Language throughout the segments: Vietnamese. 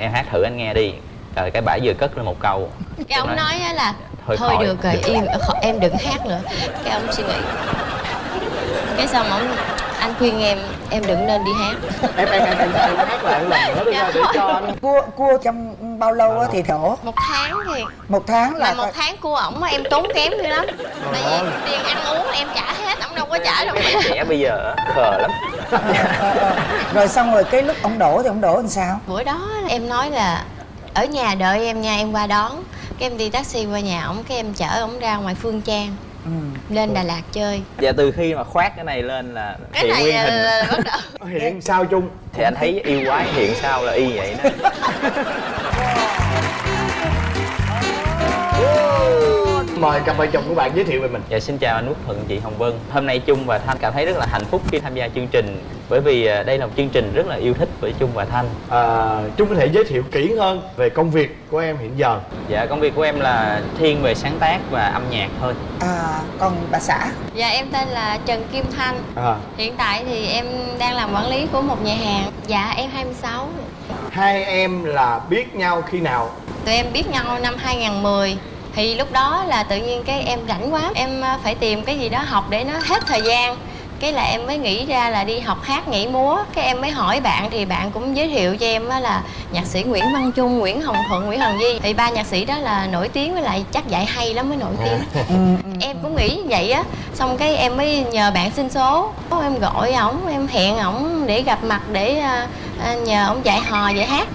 em hát thử anh nghe đi. Rồi cái bả vừa cất lên một câu. Cái ông nói á là Thôi thôi khỏi. được rồi im em đừng hát nữa. Cái ông suy nghĩ. Cái xong ông anh khuyên em em đừng nên đi hát. Em em em em, em hát lại lần nữa đi Dạ để thôi. cho anh cua cua trong bao lâu á thì thổ? Một tháng thì. Một tháng mà là một tháng cua ổng mà em tốn kém dữ lắm. Tại vì tiền ăn uống em trả hết ổng đâu có trả đâu. Trẻ bây giờ á, khờ lắm. rồi xong rồi cái lúc ông đổ thì ông đổ làm sao? Bữa đó em nói là ở nhà đợi em nha em qua đón. Cái em đi taxi qua nhà ổng cái em chở ổng ra ngoài phương trang ừ. lên đà lạt chơi. Và từ khi mà khoát cái này lên là cái hiện này nguyên là, hình là bắt đầu. Hiện sao chung? Thì anh thấy yêu quái hiện sao là y vậy đó mời cặp vợ chồng của bạn giới thiệu về mình. Dạ xin chào anh Quốc Thuận, chị Hồng Vân. Hôm nay Trung và Thanh cảm thấy rất là hạnh phúc khi tham gia chương trình Bởi vì à, đây là một chương trình rất là yêu thích với Trung và Thanh. À, chúng có thể giới thiệu kỹ hơn về công việc của em hiện giờ. Dạ công việc của em là thiên về sáng tác và âm nhạc thôi. À, còn bà xã? Dạ em tên là trần kim thanh. À, hiện tại thì em đang làm quản lý của một nhà hàng. Dạ em 26 hai em là biết nhau khi nào? Tụi em biết nhau năm 2010 thì lúc đó là tự nhiên cái em rảnh quá, em à, phải tìm cái gì đó học để nó hết thời gian cái là em mới nghĩ ra là đi học hát nhảy múa. Cái em mới hỏi bạn thì bạn cũng giới thiệu cho em á là nhạc sĩ Nguyễn Văn Trung, Nguyễn Hồng Thuận, Nguyễn Hồng Di thì ba nhạc sĩ đó là nổi tiếng với lại chắc dạy hay lắm mới nổi tiếng. Ừ, ừ. em cũng nghĩ như vậy á. Xong cái em mới nhờ bạn xin số. Em gọi ổng em hẹn ổng để gặp mặt để à, à, nhờ ổng dạy hò dạy hát.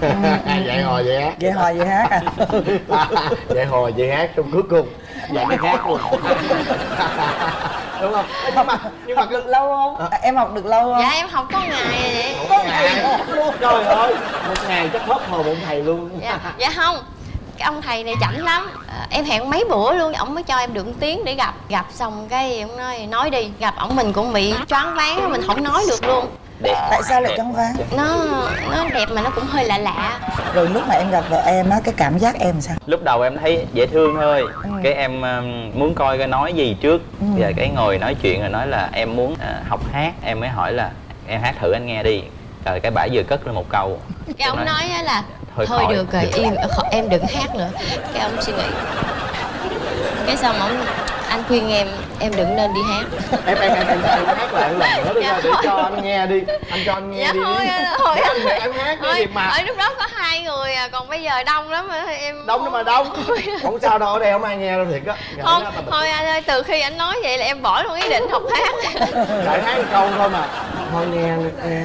Dạy hò dạy hát? Vậy hồi vậy hát à? Dạy hò dạy hát trong cuối cùng. Dạy cái hát luôn đúng không? Nhưng mà nhưng mà học được lâu không? À, em học được lâu không? Dạ em học có ngày vậy. Một ngày luôn. Trời ơi. Một ngày chắc hết hồn một thầy luôn. Dạ, dạ không. Cái ông thầy này chảnh lắm. À, em hẹn mấy bữa luôn ổng mới cho em được một tiếng để gặp. Gặp xong cái ông nói nói đi gặp ổng mình cũng bị choáng váng mình không nói được luôn Đẹp tại sao lại choáng váng nó nó đẹp mà nó cũng hơi lạ lạ. Rồi lúc mà em gặp vợ em á cái cảm giác em sao? Lúc đầu em thấy dễ thương thôi. Ừ. Cái em um, muốn coi cái nói gì trước. Ừ. Giờ cái ngồi nói chuyện rồi nói là em muốn à, học hát. Em mới hỏi là em hát thử anh nghe đi. Rồi cái bả vừa cất lên một câu. Cái ông nói á là Thôi thôi khỏi. được rồi im em đừng hát nữa. Cái ông suy nghĩ. Cái xong ông anh khuyên em em đừng nên đi hát. Em em em em, em hát lại lần nữa đi Dạ để thôi. cho anh nghe đi. Anh cho anh nghe dạ đi. thôi đi. thôi. Anh để em hát đi thôi thiệt mà? ở lúc đó có hai người à còn bây giờ đông lắm mà em đông nhưng mà đông. không sao đâu ở đây không ai nghe đâu thiệt á. Không lắm, mà- thôi anh ơi từ khi anh nói vậy là em bỏ luôn ý định học hát. Đại hát một câu thôi mà. Thôi nghe, nghe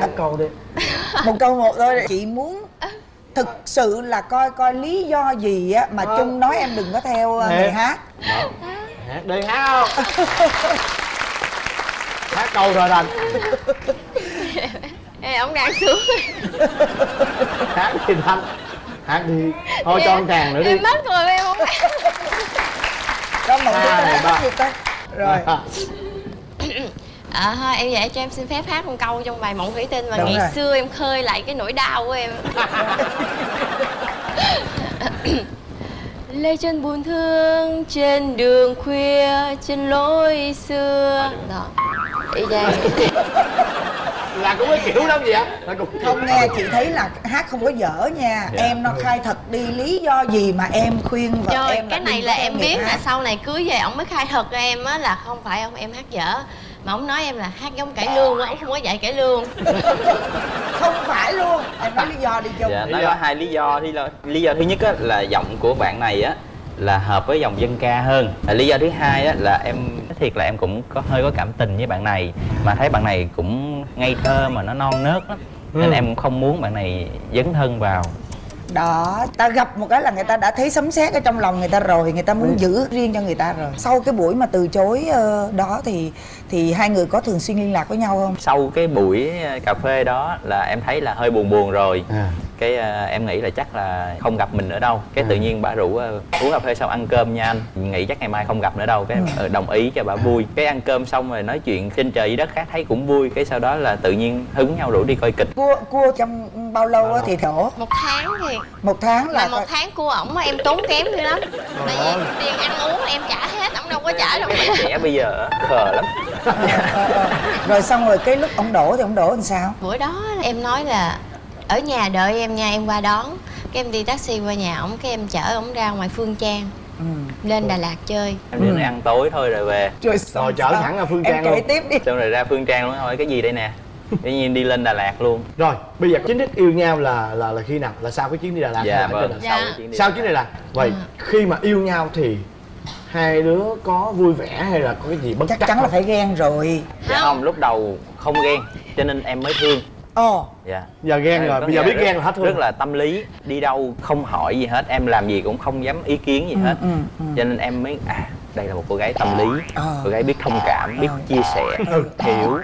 Hát câu đi. Một câu một thôi. Chị muốn thực sự là coi coi lý do gì á mà Ờ. chung nói em đừng có theo ờ, Nè. người hát Hát đi hát không? Hát câu rồi thành Ê, ông đang sướng Hát đi thanh Hát đi Thôi cho anh tràng nữa đi. Em mất rồi em không đó một Hai, ba. rồi. À, thôi em vậy cho em xin phép hát một câu trong bài mộng thủy tinh mà Đúng ngày rồi. xưa em khơi lại cái nỗi đau của em lê chân buồn thương trên đường khuya trên lối xưa. Đó. Ý đây. Là cũng cái kiểu lắm vậy Là cũng không nghe chị thấy là hát không có dở nha. Dạ. em nó khai thật đi lý do gì mà em khuyên vợ Trời, em cái này có là em biết hát. là sau này cưới về ông mới khai thật ra em á là không phải ông em hát dở mà ông nói em là hát giống cải lương ông không có dạy cải lương. Không phải luôn em nói lý do đi chung. Dạ, nó có hai lý do. Lý do lý do thứ nhất á, là giọng của bạn này á là hợp với dòng dân ca hơn. À, lý do thứ hai á, là em nói thiệt là em cũng có hơi có cảm tình với bạn này mà thấy bạn này cũng ngây thơ mà nó non nớt lắm. Nên Ừ. em cũng không muốn bạn này dấn thân vào. Đó ta gặp một cái là người ta đã thấy sấm sét ở trong lòng người ta rồi người ta muốn giữ riêng cho người ta rồi. Sau cái buổi mà từ chối ờ, đó thì thì hai người có thường xuyên liên lạc với nhau không? Sau cái buổi ờ, cà phê đó là em thấy là hơi buồn buồn rồi. À. cái ờ, em nghĩ là chắc là không gặp mình nữa đâu. Cái tự À. nhiên bà rủ ờ, uống cà phê xong ăn cơm nha anh. Nghĩ chắc ngày mai không gặp nữa đâu. Cái ờ, đồng ý cho bà vui. Cái ăn cơm xong rồi nói chuyện trên trời dưới đất khác thấy cũng vui. Cái sau đó là tự nhiên hứng nhau rủ đi coi kịch. Cua cua trong bao lâu á thì thổ? Một tháng thì. Một tháng mà là một tháng cua ổng mà em tốn kém dữ lắm. Tại vì tiền ăn uống em trả hết ổng đâu có trả đâu. Trẻ bây giờ khờ lắm. rồi xong rồi cái lúc ông đổ thì ông đổ làm sao bữa đó em nói là ở nhà đợi em nha em qua đón cái em đi taxi qua nhà ổng cái em chở ổng ra ngoài phương trang ừ. lên đà lạt chơi em đi ăn tối thôi rồi về rồi, Rồi chở sao? thẳng ra Phương em Trang kể luôn. tiếp đi xong rồi ra phương trang luôn hỏi cái gì đây nè tự nhiên đi lên đà lạt luôn rồi bây giờ chính thức yêu nhau là là là khi nào là sau cái chuyến đi Đà Lạt dạ vâng Dạ. sau cái chuyến đi sau Đà chuyến Lạt. Đà Lạt vậy Ừ. khi mà yêu nhau thì hai đứa có vui vẻ hay là có cái gì bất chắc chắn là không? phải ghen rồi dạ Không. lúc đầu không ghen cho nên em mới thương ồ dạ giờ ghen rồi Có bây giờ biết là ghen rất- là hết thương rất là tâm lý đi đâu không hỏi gì hết em làm gì cũng không dám ý kiến gì hết ừ, ừ. cho nên em mới à đây là một cô gái tâm lý. Ờ. cô gái biết thông cảm biết Ờ. chia sẻ hiểu.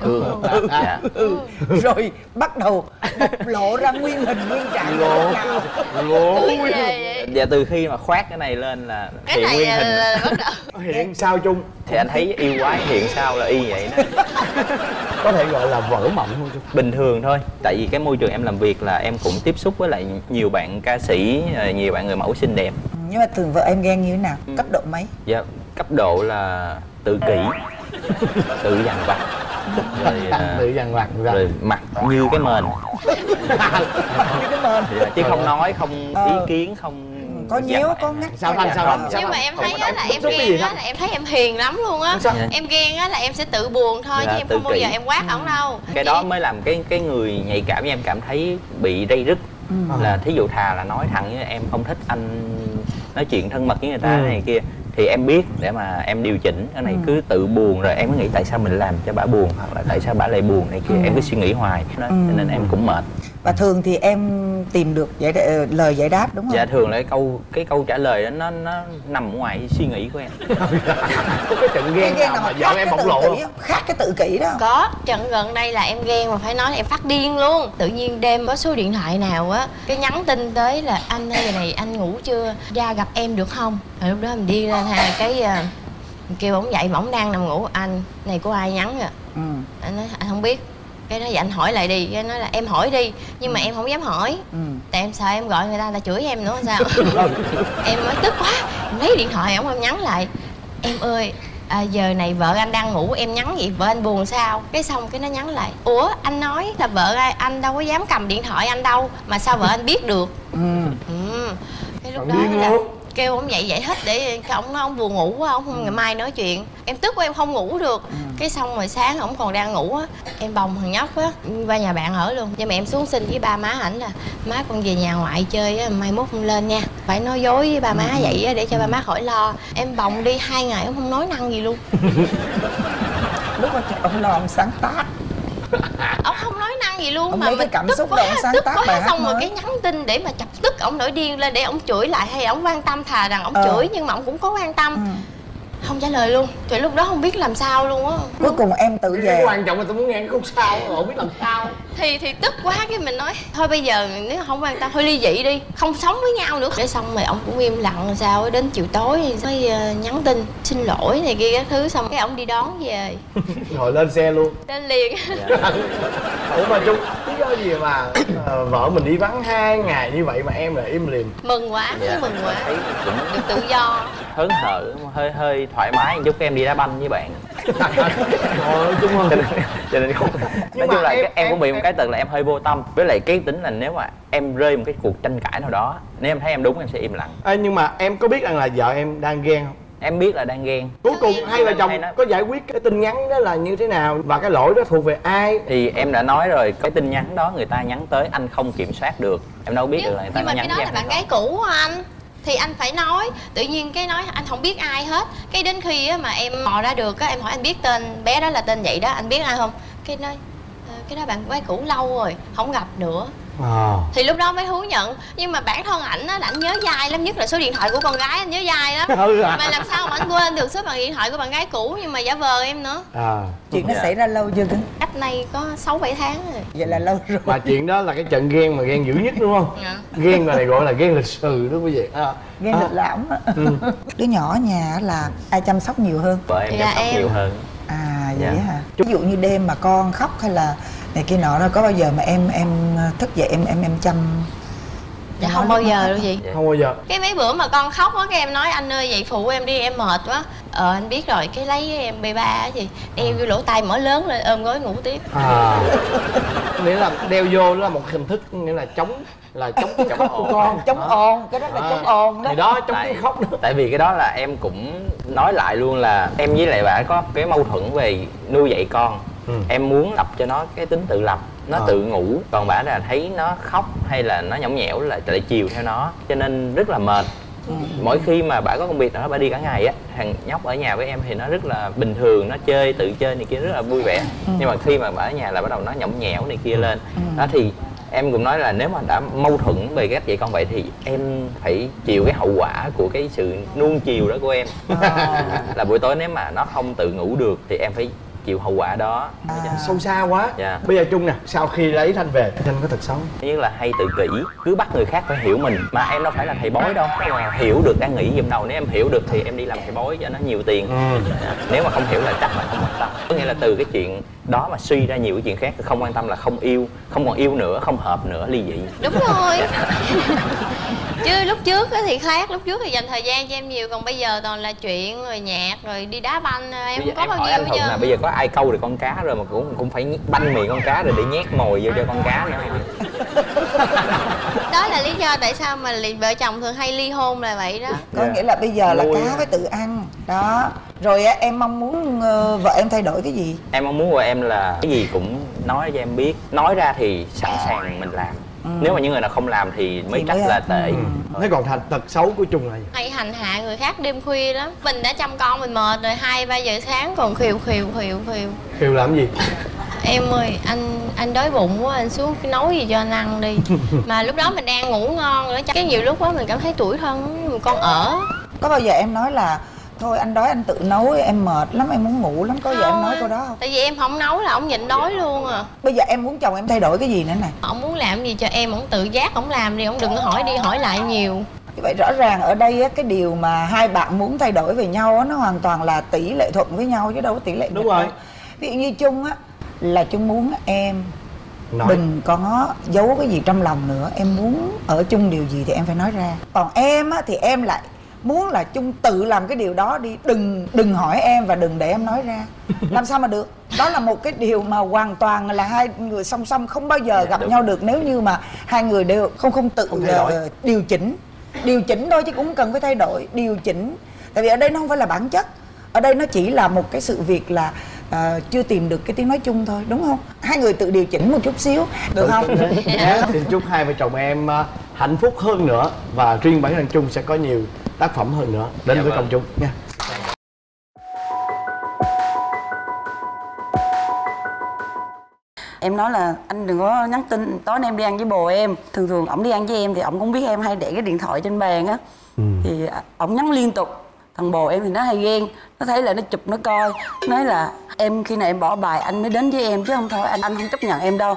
Thương dạ. Rồi bắt đầu bộc lộ ra nguyên hình nguyên trạng lố. vậy. dạ từ khi mà khoát cái này lên là cái hiện này nguyên hình. là, là bắt đầu. Hiện sao chung thì anh thấy yêu quái hiện sao là y vậy đó. Có thể gọi là vỡ mộng không. Chung bình thường thôi tại vì cái môi trường em làm việc là em cũng tiếp xúc với lại nhiều bạn ca sĩ ờ, nhiều bạn người mẫu xinh đẹp. Ừ, nhưng mà thường vợ em ghen như thế nào? Cấp độ mấy? Dạ cấp độ là tự kỷ. Tự dằn vặt. Rồi, ờ, tự dằn vặt ra rồi mặt như cái mền. Như cái mền. Dạ, chứ không nói không Ờ. ý kiến không có dặn nhéo vặt có ngắt Sao Thanh, sao Ờ. Thanh, sao nhưng mà em thấy á là em ghen á là em thấy em hiền lắm luôn á. Sao? em ghen á là em sẽ tự buồn thôi Dạ, chứ em không bao giờ em quát ổng đâu. Cái đó mới làm cái cái người nhạy cảm như em cảm thấy bị dây rứt. Ừ. là thí dụ thà là nói thẳng với em không thích anh nói chuyện thân mật với người ta Ừ. này kia thì em biết để mà em điều chỉnh. Cái này cứ tự buồn rồi em mới nghĩ tại sao mình làm cho bà buồn hoặc là tại sao bà lại buồn này kia. Em cứ suy nghĩ hoài. Đó, Ừ. cho nên em cũng mệt và thường thì em tìm được giải đ- lời giải đáp đúng không? Dạ thường là cái câu cái câu trả lời đó nó nó nằm ngoài suy nghĩ của em. Có cái trận ghen ghen nào mà vợ em bộc lộ không? khác cái tự kỷ đó. Có trận gần đây là em ghen mà phải nói là em phát điên luôn. Tự nhiên đêm có số điện thoại nào á cái nhắn tin tới là anh ơi giờ này anh ngủ chưa? Ra gặp em được không? Rồi lúc đó mình đi lên ha cái à, kêu ổng dậy mà ổng đang nằm ngủ anh này của ai nhắn à ừ. anh nói anh không biết cái đó vậy anh hỏi lại đi cái nói là em hỏi đi nhưng mà em không dám hỏi Ừ. tại em sợ em gọi người ta là chửi em nữa sao em mới tức quá lấy điện thoại ổng em nhắn lại em ơi à, giờ này vợ anh đang ngủ em nhắn vậy vợ anh buồn sao cái xong cái nó nhắn lại ủa anh nói là vợ ai- anh đâu có dám cầm điện thoại anh đâu mà sao vợ anh biết được Ừ. ừ. cái lúc Còn đó là. Kêu ông dậy dậy hết để ông nói ông buồn ngủ quá ông không ngày mai nói chuyện. Em tức quá em không ngủ được. Cái xong rồi sáng ổng còn đang ngủ á em bồng thằng nhóc á qua nhà bạn ở luôn. Nhưng mà em xuống xin với ba má ảnh là má con về nhà ngoại chơi á mai mốt không lên nha. Phải nói dối với ba má vậy á để cho ba má khỏi lo. Em bồng đi hai ngày ông không nói năng gì luôn. Lúc ông lo ông sáng tác không nói năng gì luôn Ông mà lấy cái mình cảm tức xúc quá, ông sáng tức tác quá, bài hát xong rồi cái nhắn tin để mà chọc tức ổng nổi điên lên để ổng chửi lại hay ổng quan tâm thà rằng ổng Ờ. chửi nhưng mà ổng cũng có quan tâm ừ. Không trả lời luôn. Thì lúc đó không biết làm sao luôn á. Cuối cùng em tự cái về quan trọng là tôi muốn nghe cái khúc sau không biết làm sao. Thì thì tức quá cái mình nói thôi bây giờ nếu không quan tâm thôi ly dị đi. Không sống với nhau nữa. Để xong rồi ổng cũng im lặng sao ấy, đến chiều tối mới ờ, nhắn tin xin lỗi này kia các thứ. Xong cái ổng đi đón về. Rồi lên xe luôn. Lên liền. Ủa mà chung lý do gì mà ờ, vợ mình đi vắng hai ngày như vậy mà em lại im lìm mừng quá Dạ, mừng quá. Cũng được tự do hớn hở hơi hơi thoải mái một chút em đi đá banh với bạn. Rồi. Chung cho rồi nên, cho nên không Nhưng nói mà chung là em- em, em- cũng bị một cái tật là em hơi vô tâm. Với lại cái tính là nếu mà em rơi một cái cuộc tranh cãi nào đó nếu em thấy em đúng em sẽ im lặng. Ê, nhưng mà em có biết rằng là vợ em đang ghen không? Em biết là đang ghen. Cuối cùng hai vợ chồng Hay có giải quyết cái tin nhắn đó là như thế nào? Và cái lỗi đó thuộc về ai? Thì em đã nói rồi cái tin nhắn đó người ta nhắn tới anh không kiểm soát được. Em đâu biết nhưng, được là người ta nhưng mà nhắn cái đó là bạn hay gái cũ của anh thì anh phải nói. Tự nhiên cái nói anh không biết ai hết. Cái đến khi á, mà em mò ra được á em hỏi anh biết tên bé đó là tên vậy đó anh biết ai không? Cái nói ờ, cái đó bạn gái cũ lâu rồi không gặp nữa à. thì lúc đó mới thú nhận nhưng mà bản thân ảnh á là anh nhớ dai lắm nhất là số điện thoại của con gái anh nhớ dai lắm Ừ à. mà làm sao mà anh quên được số bằng điện thoại của bạn gái cũ nhưng mà giả vờ em nữa à chuyện nó Dạ. xảy ra lâu chưa cưng cách nay có 6 7 tháng rồi vậy là lâu rồi mà chuyện đó là cái trận ghen mà ghen dữ nhất đúng không Dạ. ghen mà này gọi là ghen lịch sử đó quý vị à. ghen à. lịch lãm á đứa nhỏ nhà là ai chăm sóc nhiều hơn vợ em Dạ, chăm sóc em. nhiều hơn à vậy Dạ. hả ví dụ như đêm mà con khóc hay là này kia nọ đó có bao giờ mà em em thức dậy em em em chăm dạ không bao giờ đâu chị. Không bao giờ. Cái mấy bữa mà con khóc á cái em nói anh ơi vậy phụ em đi em mệt quá. Ờ anh biết rồi cái lấy em b ba á gì đeo vô lỗ tai mở lớn lên ôm gối ngủ tiếp. À. Nghĩa là đeo vô đó là một hình thức nghĩa là chống là chống tiếng khóc của con chống ồn cái đó là chống ồn đó. Thì đó chống tại, tiếng khóc nữa tại vì cái đó là em cũng nói lại luôn là em với lại bà có cái mâu thuẫn về nuôi dạy con Ừ. em muốn tập cho nó cái tính tự lập nó À. tự ngủ. Còn bà là thấy nó khóc hay là nó nhõng nhẽo là lại chiều theo nó cho nên rất là mệt. Mỗi khi mà bà có công việc nào đó bà đi cả ngày á thằng nhóc ở nhà với em thì nó rất là bình thường nó chơi tự chơi này kia rất là vui vẻ. Nhưng mà khi mà bà ở nhà là bắt đầu nó nhõng nhẽo này kia lên. Đó thì em cũng nói là nếu mà đã mâu thuẫn về cách dạy con vậy thì em phải chịu cái hậu quả của cái sự nuông chiều đó của em. Là buổi tối nếu mà nó không tự ngủ được thì em phải chịu hậu quả đó. Sâu xa quá. Dạ. bây giờ trung nè sau khi lấy thanh về thanh có thật xấu thứ nhất là hay tự kỷ cứ bắt người khác phải hiểu mình. Mà em đâu phải là thầy bói đâu. Mà hiểu được đang nghĩ giùm đầu nếu em hiểu được thì em đi làm thầy bói cho nó nhiều tiền. Dạ. nếu mà không hiểu là chắc là không quan tâm. Có nghĩa là từ cái chuyện đó mà suy ra nhiều cái chuyện khác không quan tâm là không yêu không còn yêu nữa không hợp nữa ly dị. Đúng rồi chứ lúc trước á thì khác lúc trước thì dành thời gian cho em nhiều còn bây giờ toàn là chuyện rồi nhạc rồi đi đá banh em bây giờ không có em bao nhiêu hết thuận là bây giờ có ai câu được con cá rồi mà cũng cũng phải banh miệng con cá rồi để nhét mồi vô cho con cá nữa. Đó là lý do tại sao mà vợ chồng thường hay ly hôn là vậy đó. Có Dạ. nghĩa là bây giờ là Nuôi. cá phải tự ăn đó. Rồi em mong muốn ờ, vợ em thay đổi cái gì? Em mong muốn của em là cái gì cũng nói cho em biết. Nói ra thì sẵn sàng mình làm nếu mà những người nào không làm thì mới Thì trách là tệ. Thế còn thành tật xấu của trung là gì? Hay hành hạ người khác đêm khuya lắm. Mình đã chăm con mình mệt rồi hai ba giờ sáng còn khiều khiều khiều khiều khiều làm gì? Em ơi anh anh đói bụng quá anh xuống cái nấu gì cho anh ăn đi. Mà lúc đó mình đang ngủ ngon rồi chắc cái nhiều lúc đó mình cảm thấy tủi thân con ở. Có bao giờ em nói là thôi anh đói anh tự nấu em mệt lắm em muốn ngủ lắm có giờ em nói câu đó không? Tại vì em không nấu là ông nhịn đói luôn à. Bây giờ em muốn chồng em thay đổi cái gì nữa này ông muốn làm gì cho em ông tự giác ông làm đi ông đừng có hỏi đi hỏi lại nhiều. Như vậy rõ ràng ở đây á, cái điều mà hai bạn muốn thay đổi về nhau á, nó hoàn toàn là tỷ lệ thuận với nhau chứ đâu có tỷ lệ Đúng rồi. đâu. ví dụ như chung á là chung muốn em nói. đừng có giấu cái gì trong lòng nữa. Em muốn ở chung điều gì thì em phải nói ra. Còn em á thì em lại muốn là chung tự làm cái điều đó đi đừng đừng hỏi em và đừng để em nói ra. Làm sao mà được? Đó là một cái điều mà hoàn toàn là hai người song song không bao giờ Dạ, gặp đúng. nhau được. Nếu như mà hai người đều không không tự Không ờ, điều chỉnh. Điều chỉnh thôi chứ cũng cần phải thay đổi điều chỉnh. Tại vì ở đây nó không phải là bản chất. Ở đây nó chỉ là một cái sự việc là ờ, chưa tìm được cái tiếng nói chung thôi đúng không? Hai người tự điều chỉnh một chút xíu được không? xin chúc hai vợ chồng em à, hạnh phúc hơn nữa và riêng bản thân Trung sẽ có nhiều tác phẩm hơn nữa. Đến Dạ với vâng. công chúng nha. Em nói là anh đừng có nhắn tin tối nay em đi ăn với bồ em. Thường thường ổng đi ăn với em thì ổng cũng biết em hay để cái điện thoại trên bàn á. Thì ổng nhắn liên tục. Thằng bồ em thì nó hay ghen. Nó thấy là nó chụp nó coi. Nói là em khi nào em bỏ bài anh mới đến với em chứ không thôi anh anh không chấp nhận em đâu.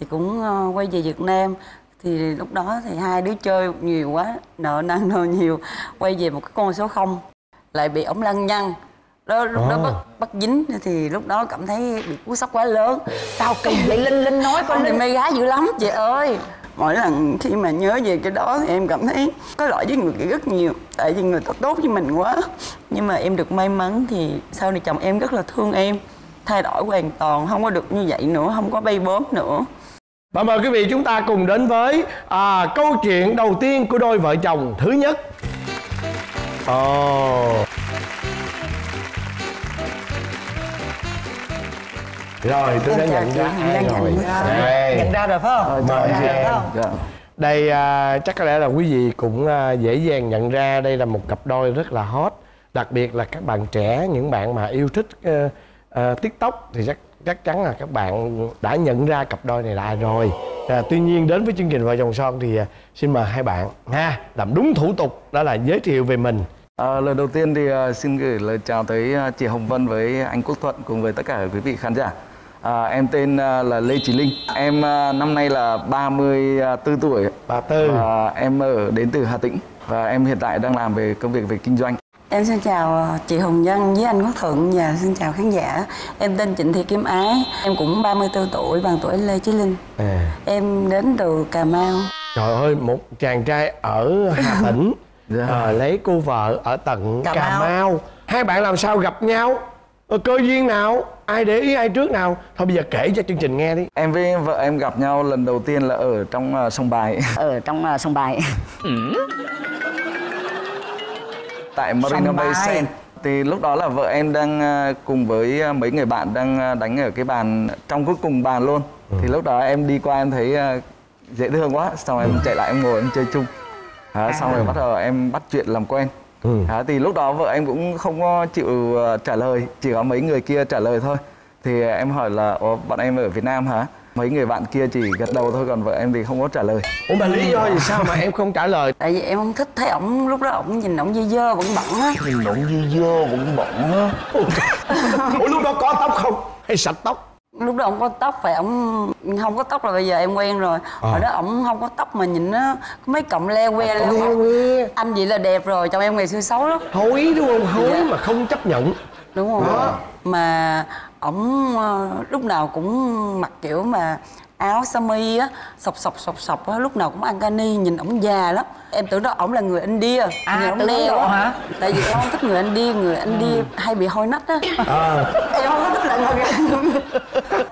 Thì cũng ờ, quay về Việt Nam thì lúc đó thì hai đứa chơi nhiều quá nợ nần nợ nhiều quay về một cái con số không lại bị ổng lăng nhăng. Đó lúc đó bắt bắt dính thì lúc đó cảm thấy bị cú sốc quá lớn. Sao kỳ vậy linh? Linh nói con linh mê gái dữ lắm. Chị ơi mỗi lần khi mà nhớ về cái đó thì em cảm thấy có lỗi với người kia rất nhiều tại vì người ta tốt với mình quá. Nhưng mà em được may mắn thì sau này chồng em rất là thương em thay đổi hoàn toàn không có được như vậy nữa không có bay bốm nữa Và mời quý vị chúng ta cùng đến với à, câu chuyện đầu tiên của đôi vợ chồng thứ nhất. Ồ. Rồi tôi đã nhận ra ai rồi. nhận ra rồi phải không Mời nhận chị em. không Đây à, chắc có lẽ là quý vị cũng à, dễ dàng nhận ra đây là một cặp đôi rất là hot Đặc biệt là các bạn trẻ, những bạn mà yêu thích ờ, ờ, TikTok thì chắc chắc chắn là các bạn đã nhận ra cặp đôi này là ai rồi à, Tuy nhiên đến với chương trình Vợ chồng son thì à, xin mời hai bạn ha làm đúng thủ tục đó là giới thiệu về mình À, lời đầu tiên thì à, xin gửi lời chào tới à, chị Hồng Vân với anh Quốc Thuận cùng với tất cả quý vị khán giả. À, em tên à, là Lê Trí Linh. Em à, năm nay là 34 tuổi Bà Tư và em ở đến từ Hà Tĩnh và em hiện tại đang làm về công việc về kinh doanh. Em xin chào ờ, chị Hồng Nhân với anh Quốc Thuận và xin chào khán giả. Em tên Trịnh Thị Kim Ái em cũng 34 tuổi bằng tuổi Lê Chí Linh. À, em đến từ Cà Mau. Trời ơi một chàng trai ở hà tĩnh Dạ. ờ, lấy cô vợ ở tận cà, Cà mau. Mau. hai bạn làm sao gặp nhau? Ờ, cơ duyên nào? Ai để ý ai trước nào? Thôi bây giờ kể cho chương trình nghe đi. Em với vợ em gặp nhau lần đầu tiên là ở trong ờ, sông Bài. Ở trong uh, sông bài tại Marina Bay. Sands. Thì lúc đó là vợ em đang ờ, cùng với ờ, mấy người bạn đang ờ, đánh ở cái bàn trong cuối cùng bàn luôn. Thì lúc đó em đi qua em thấy dễ thương quá, xong em chạy lại em ngồi em chơi chung. Đó, xong rồi bắt đầu em bắt chuyện làm quen. Ừ. Đó, thì lúc đó vợ em cũng không có chịu trả lời, chỉ có mấy người kia trả lời thôi. Thì em hỏi là Ủa, bọn em ở Việt Nam hả? Mấy người bạn kia chỉ gật đầu thôi còn vợ em thì không có trả lời. ủa mà lý do gì sao mà em không trả lời? Tại vì em không thích thấy ổng lúc đó ổng nhìn ổng dơ dơ bẩn bẩn á. Nhìn động dư dơ bụng bọng á. Ủa lúc đó có tóc không? Hay sạch tóc? Lúc đó ổng có tóc phải ổng không có tóc là bây giờ em quen rồi. Hồi đó ổng không có tóc mà nhìn nó có mấy cọng le que le Nghe nghe anh vậy là đẹp rồi chồng em ngày xưa xấu lắm. Hối đúng không? Hối Dạ. mà không chấp nhận. Đúng không Đó. mà ổng ờ, lúc nào cũng mặc kiểu mà áo sơ mi á sọc sọc sọc sọc á lúc nào cũng ăn cani nhìn ổng già lắm. Em tưởng đó ổng là người India À, nhìn ổng đeo á. hả? tại vì em không thích người India người India hay bị hôi nách á. À, em không thích là người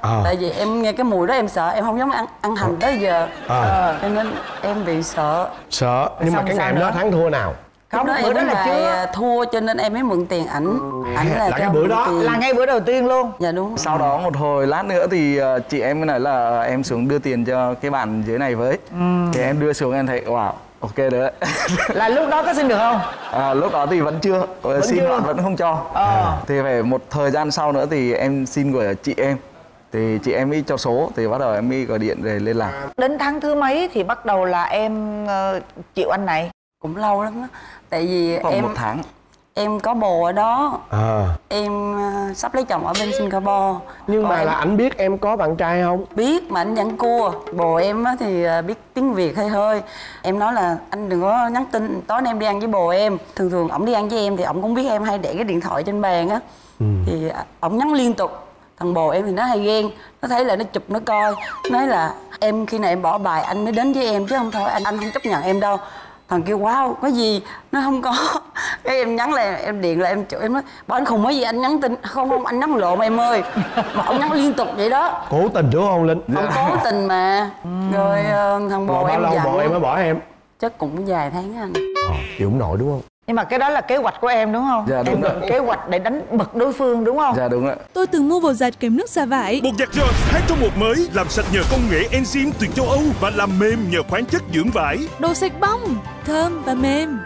à. tại vì em nghe cái mùi đó em sợ em không dám ăn ăn hành tới giờ. À. cho nên em bị sợ. Sợ nhưng mà cái ngày đó thắng thua nào lúc đó bữa đó là chưa à, thua cho nên em mới mượn tiền ảnh ảnh là cái cho bữa đó tiền. là ngay bữa đầu tiên luôn dạ đúng Sau đó một hồi lát nữa thì ờ, chị em mới nói là em xuống đưa tiền cho cái bạn dưới này với. Thì em đưa xuống em thấy wow, ok đấy. là lúc đó có xin được không à, lúc đó thì vẫn chưa, vẫn xin chưa? vẫn không cho. Ờ. Thì phải một thời gian sau nữa thì em xin của chị em. Thì chị em mới cho số thì bắt đầu em mới gọi điện để liên lạc. đến tháng thứ mấy thì bắt đầu là em ờ, chịu anh này cũng lâu lắm á. Tại vì Khoảng em một tháng. em có bồ ở đó. À. Em à, sắp lấy chồng ở bên Singapore. Nhưng Còn mà em là ảnh biết em có bạn trai không? Biết mà anh vẫn cua. Bồ em á thì à, biết tiếng việt hơi hơi. Em nói là anh đừng có nhắn tin tối nay em đi ăn với bồ em. Thường thường ổng đi ăn với em thì ổng cũng biết em hay để cái điện thoại trên bàn á. Thì à, ổng nhắn liên tục. Thằng bồ em thì nó hay ghen. Nó thấy là nó chụp nó coi. Nói là em khi nào em bỏ bài anh mới đến với em chứ không thôi anh anh không chấp nhận em đâu thằng kêu wow có gì? Nó không có. Cái em nhắn là em điện là em chửi em nói bảo anh khùng có gì anh nhắn tin? Không không anh nhắn lộn em ơi. Mà ông nhắn liên tục vậy đó. Cố tình đúng không linh? Ông cố tình mà. Rồi ờ, thằng bồ rồi bao em lâu giận bồ em mới bỏ em? Chắc cũng vài tháng anh. Ờ, chịu không nổi đúng không nhưng mà cái đó là kế hoạch của em đúng không Dạ, em đúng rồi. kế hoạch để đánh bật đối phương đúng không Dạ đúng ạ. Tôi từng mua bột giặt kèm nước xả vải. Bột giặt Jones 2 trong 1 mới làm sạch nhờ công nghệ enzyme từ châu Âu và làm mềm nhờ khoáng chất dưỡng vải. Đồ sạch bong, thơm và mềm.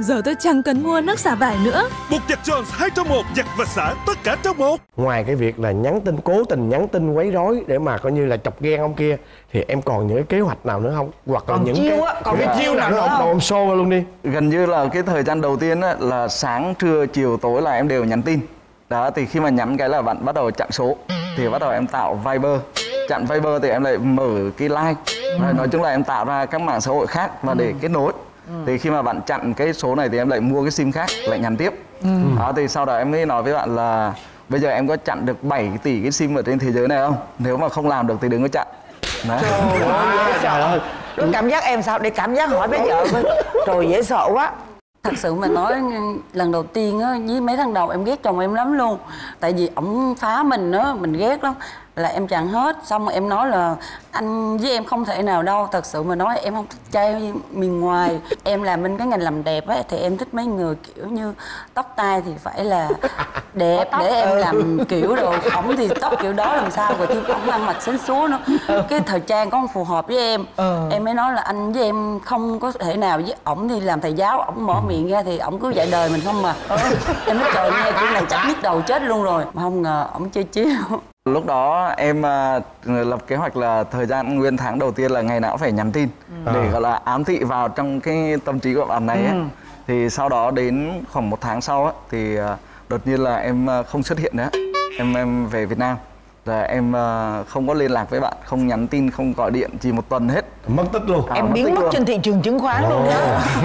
Giờ tôi chẳng cần mua nước xả vải nữa. Bột giặt Jones 2 trong 1 giặt và xả tất cả trong một. ngoài cái việc là nhắn tin cố tình nhắn tin quấy rối để mà coi như là chọc ghen ông kia thì em còn những cái kế hoạch nào nữa không hoặc là Còn những chiêu cái á, còn những cái cái chiêu nào nào nữa không em show ra luôn đi Gần như là cái thời gian đầu tiên á, là sáng, trưa, chiều, tối là em đều nhắn tin. Đó thì khi mà nhắn cái là bạn bắt đầu chặn số thì bắt đầu em tạo Viber. Chặn Viber thì em lại mở cái like. Rồi, nói chung là em tạo ra các mạng xã hội khác và để kết nối. Thì khi mà bạn chặn cái số này thì em lại mua cái sim khác lại nhắn tiếp. Đó thì sau đó em mới nói với bạn là bây giờ em có chặn được 7 tỷ cái sim ở trên thế giới này không? Nếu mà không làm được thì đừng có chặn. Đấy. trời ơi rồi cảm giác em sao để cảm giác hỏi bây giờ với rồi dễ sợ quá thật sự mà nói lần đầu tiên á với mấy tháng đầu em ghét chồng em lắm luôn tại vì ổng phá mình á mình ghét lắm là em chặn hết. Xong em nói là anh với em không thể nào đâu thật sự mà nói em không thích trai miền ngoài. Em làm bên cái ngành làm đẹp á thì em thích mấy người kiểu như tóc tai thì phải là đẹp để em làm kiểu rồi ổng thì tóc kiểu đó làm sao rồi thêm ổng ăn mặc xến xúa nữa. Cái thời trang có không phù hợp với em. Em mới nói là anh với em không có thể nào với ổng thì làm thầy giáo ổng mở miệng ra thì ổng cứ dạy đời mình không mà. Em nói trời nghe kiểu này chắc nhức đầu chết luôn rồi. Mà không ngờ ổng chơi chiếu Lúc đó em à, lập kế hoạch là thời gian nguyên tháng đầu tiên là ngày nào cũng phải nhắn tin để gọi là ám thị vào trong cái tâm trí của bạn này ấy. Thì sau đó đến khoảng một tháng sau á, thì à, đột nhiên là em à, không xuất hiện nữa. Em em về Việt Nam là em à, không có liên lạc với bạn, không nhắn tin, không gọi điện chỉ một tuần hết. mất tích luôn À, em mất biến mất luôn. trên thị trường chứng khoán luôn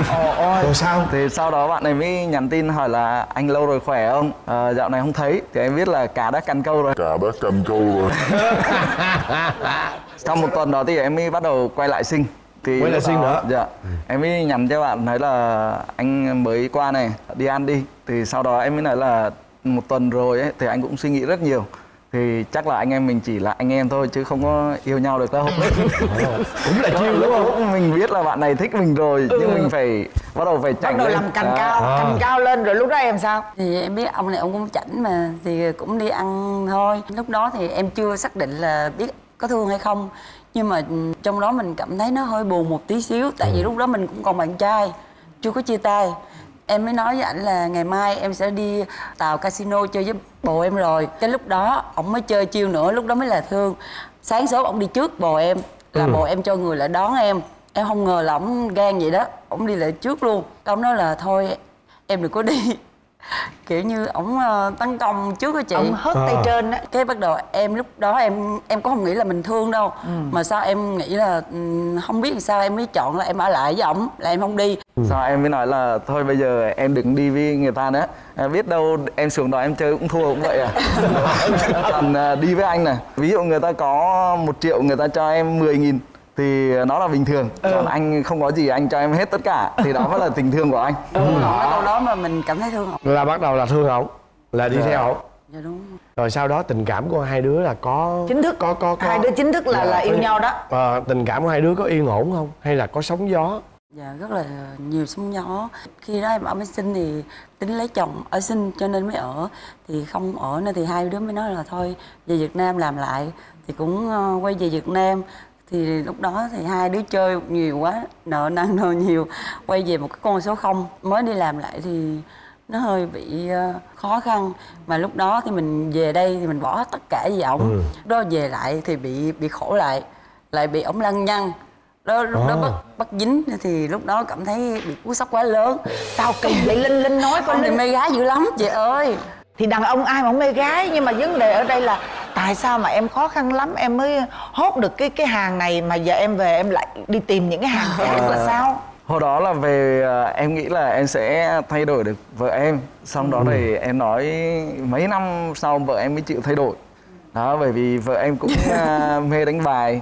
đó rồi sao Thì sau đó bạn này mới nhắn tin hỏi là anh lâu rồi khỏe không? À, dạo này không thấy. Thì em biết là cá đã căn câu rồi. Cả đã canh câu rồi Sau một tuần đó thì em mới bắt đầu quay lại sinh thì Quay lại đó- nữa. dạ em mới nhắn cho bạn nói là anh mới qua này đi ăn đi thì sau đó em mới nói là một tuần rồi ấy thì anh cũng suy nghĩ rất nhiều thì chắc là anh em mình chỉ là anh em thôi chứ không có yêu nhau được đâu cũng là chiêu đúng không? Mình biết là bạn này thích mình rồi nhưng mình phải bắt đầu phải bắt chảnh đầu lên. làm cành Đó. cao À. cành cao lên rồi lúc đó em sao? Thì em biết ông này ông cũng chảnh mà thì cũng đi ăn thôi. Lúc đó thì em chưa xác định là biết có thương hay không nhưng mà ừ, trong đó mình cảm thấy nó hơi buồn một tí xíu. Tại vì lúc đó mình cũng còn bạn trai chưa có chia tay em mới nói với ảnh là ngày mai em sẽ đi tàu casino chơi với bồ em rồi. Cái lúc đó ổng mới chơi chiêu nữa lúc đó mới là thương. Sáng sớm ổng đi trước bồ em là bồ em cho người lại đón em. Em không ngờ là ổng gan vậy đó ổng đi lại trước luôn. Ông nói là thôi em đừng có đi kiểu như ổng ờ, tấn công trước á chị. Ông hất tay À. trên á. Cái bắt đầu em lúc đó em em có không nghĩ là mình thương đâu. Mà sao em nghĩ là ừm, không biết sao em mới chọn là em ở lại với ổng là em không đi. Sau em mới nói là thôi bây giờ em đừng đi với người ta nữa. À, Biết đâu em xuống đó em chơi cũng thua cũng vậy à. Còn à, đi với anh này Ví dụ người ta có một triệu người ta cho em 10 nghìn thì nó là bình thường. Còn anh không có gì anh cho em hết tất cả. Thì đó mới là tình thương của anh. Còn cái câu đó. mà mình cảm thấy thương ổng là bắt đầu là thương ổng là đi Dạ. theo ổng dạ đúng rồi. Sau đó tình cảm của hai đứa là có chính thức. có có, có hai đứa chính thức là Dạ, là yêu nhau đó. Ờ, tình cảm của hai đứa có yên ổn không? Hay là có sóng gió? Dạ rất là nhiều sóng gió. Khi đó em ở mới sinh thì tính lấy chồng ở sinh cho nên mới ở. Thì không ở nên thì hai đứa mới nói là thôi về Việt Nam làm lại. Thì cũng ờ, quay về Việt Nam Thì lúc đó thì hai đứa chơi nhiều quá Nợ năn nợ nhiều Quay về một cái con số không. Mới đi làm lại thì nó hơi bị ờ, khó khăn. Mà lúc đó thì mình về đây thì mình bỏ hết tất cả với ổng. Lúc đó về lại thì bị bị khổ lại lại bị ổng lăng nhăng. Đó lúc đó À. bắt bắt dính thì lúc đó cảm thấy bị cú sốc quá lớn. Sao kỳ vậy? Linh linh nói con thì mê gái dữ lắm. Chị ơi thì đàn ông ai mà không mê gái nhưng mà vấn đề ở đây là tại sao mà em khó khăn lắm em mới hốt được cái cái hàng này mà giờ em về em lại đi tìm những cái hàng khác là sao? Hồi đó là về à, em nghĩ là em sẽ thay đổi được vợ em. Xong đó thì em nói mấy năm sau vợ em mới chịu thay đổi. Đó bởi vì vợ em cũng à, mê đánh bài.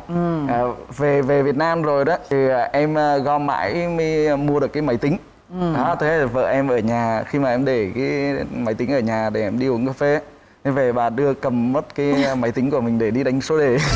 À, về về Việt Nam rồi đó thì à, em à, gom mãi mới mua được cái máy tính đó thế là vợ em ở nhà khi mà em để cái máy tính ở nhà để em đi uống cà phê nên về bà đưa cầm mất cái máy tính của mình để đi đánh số đề.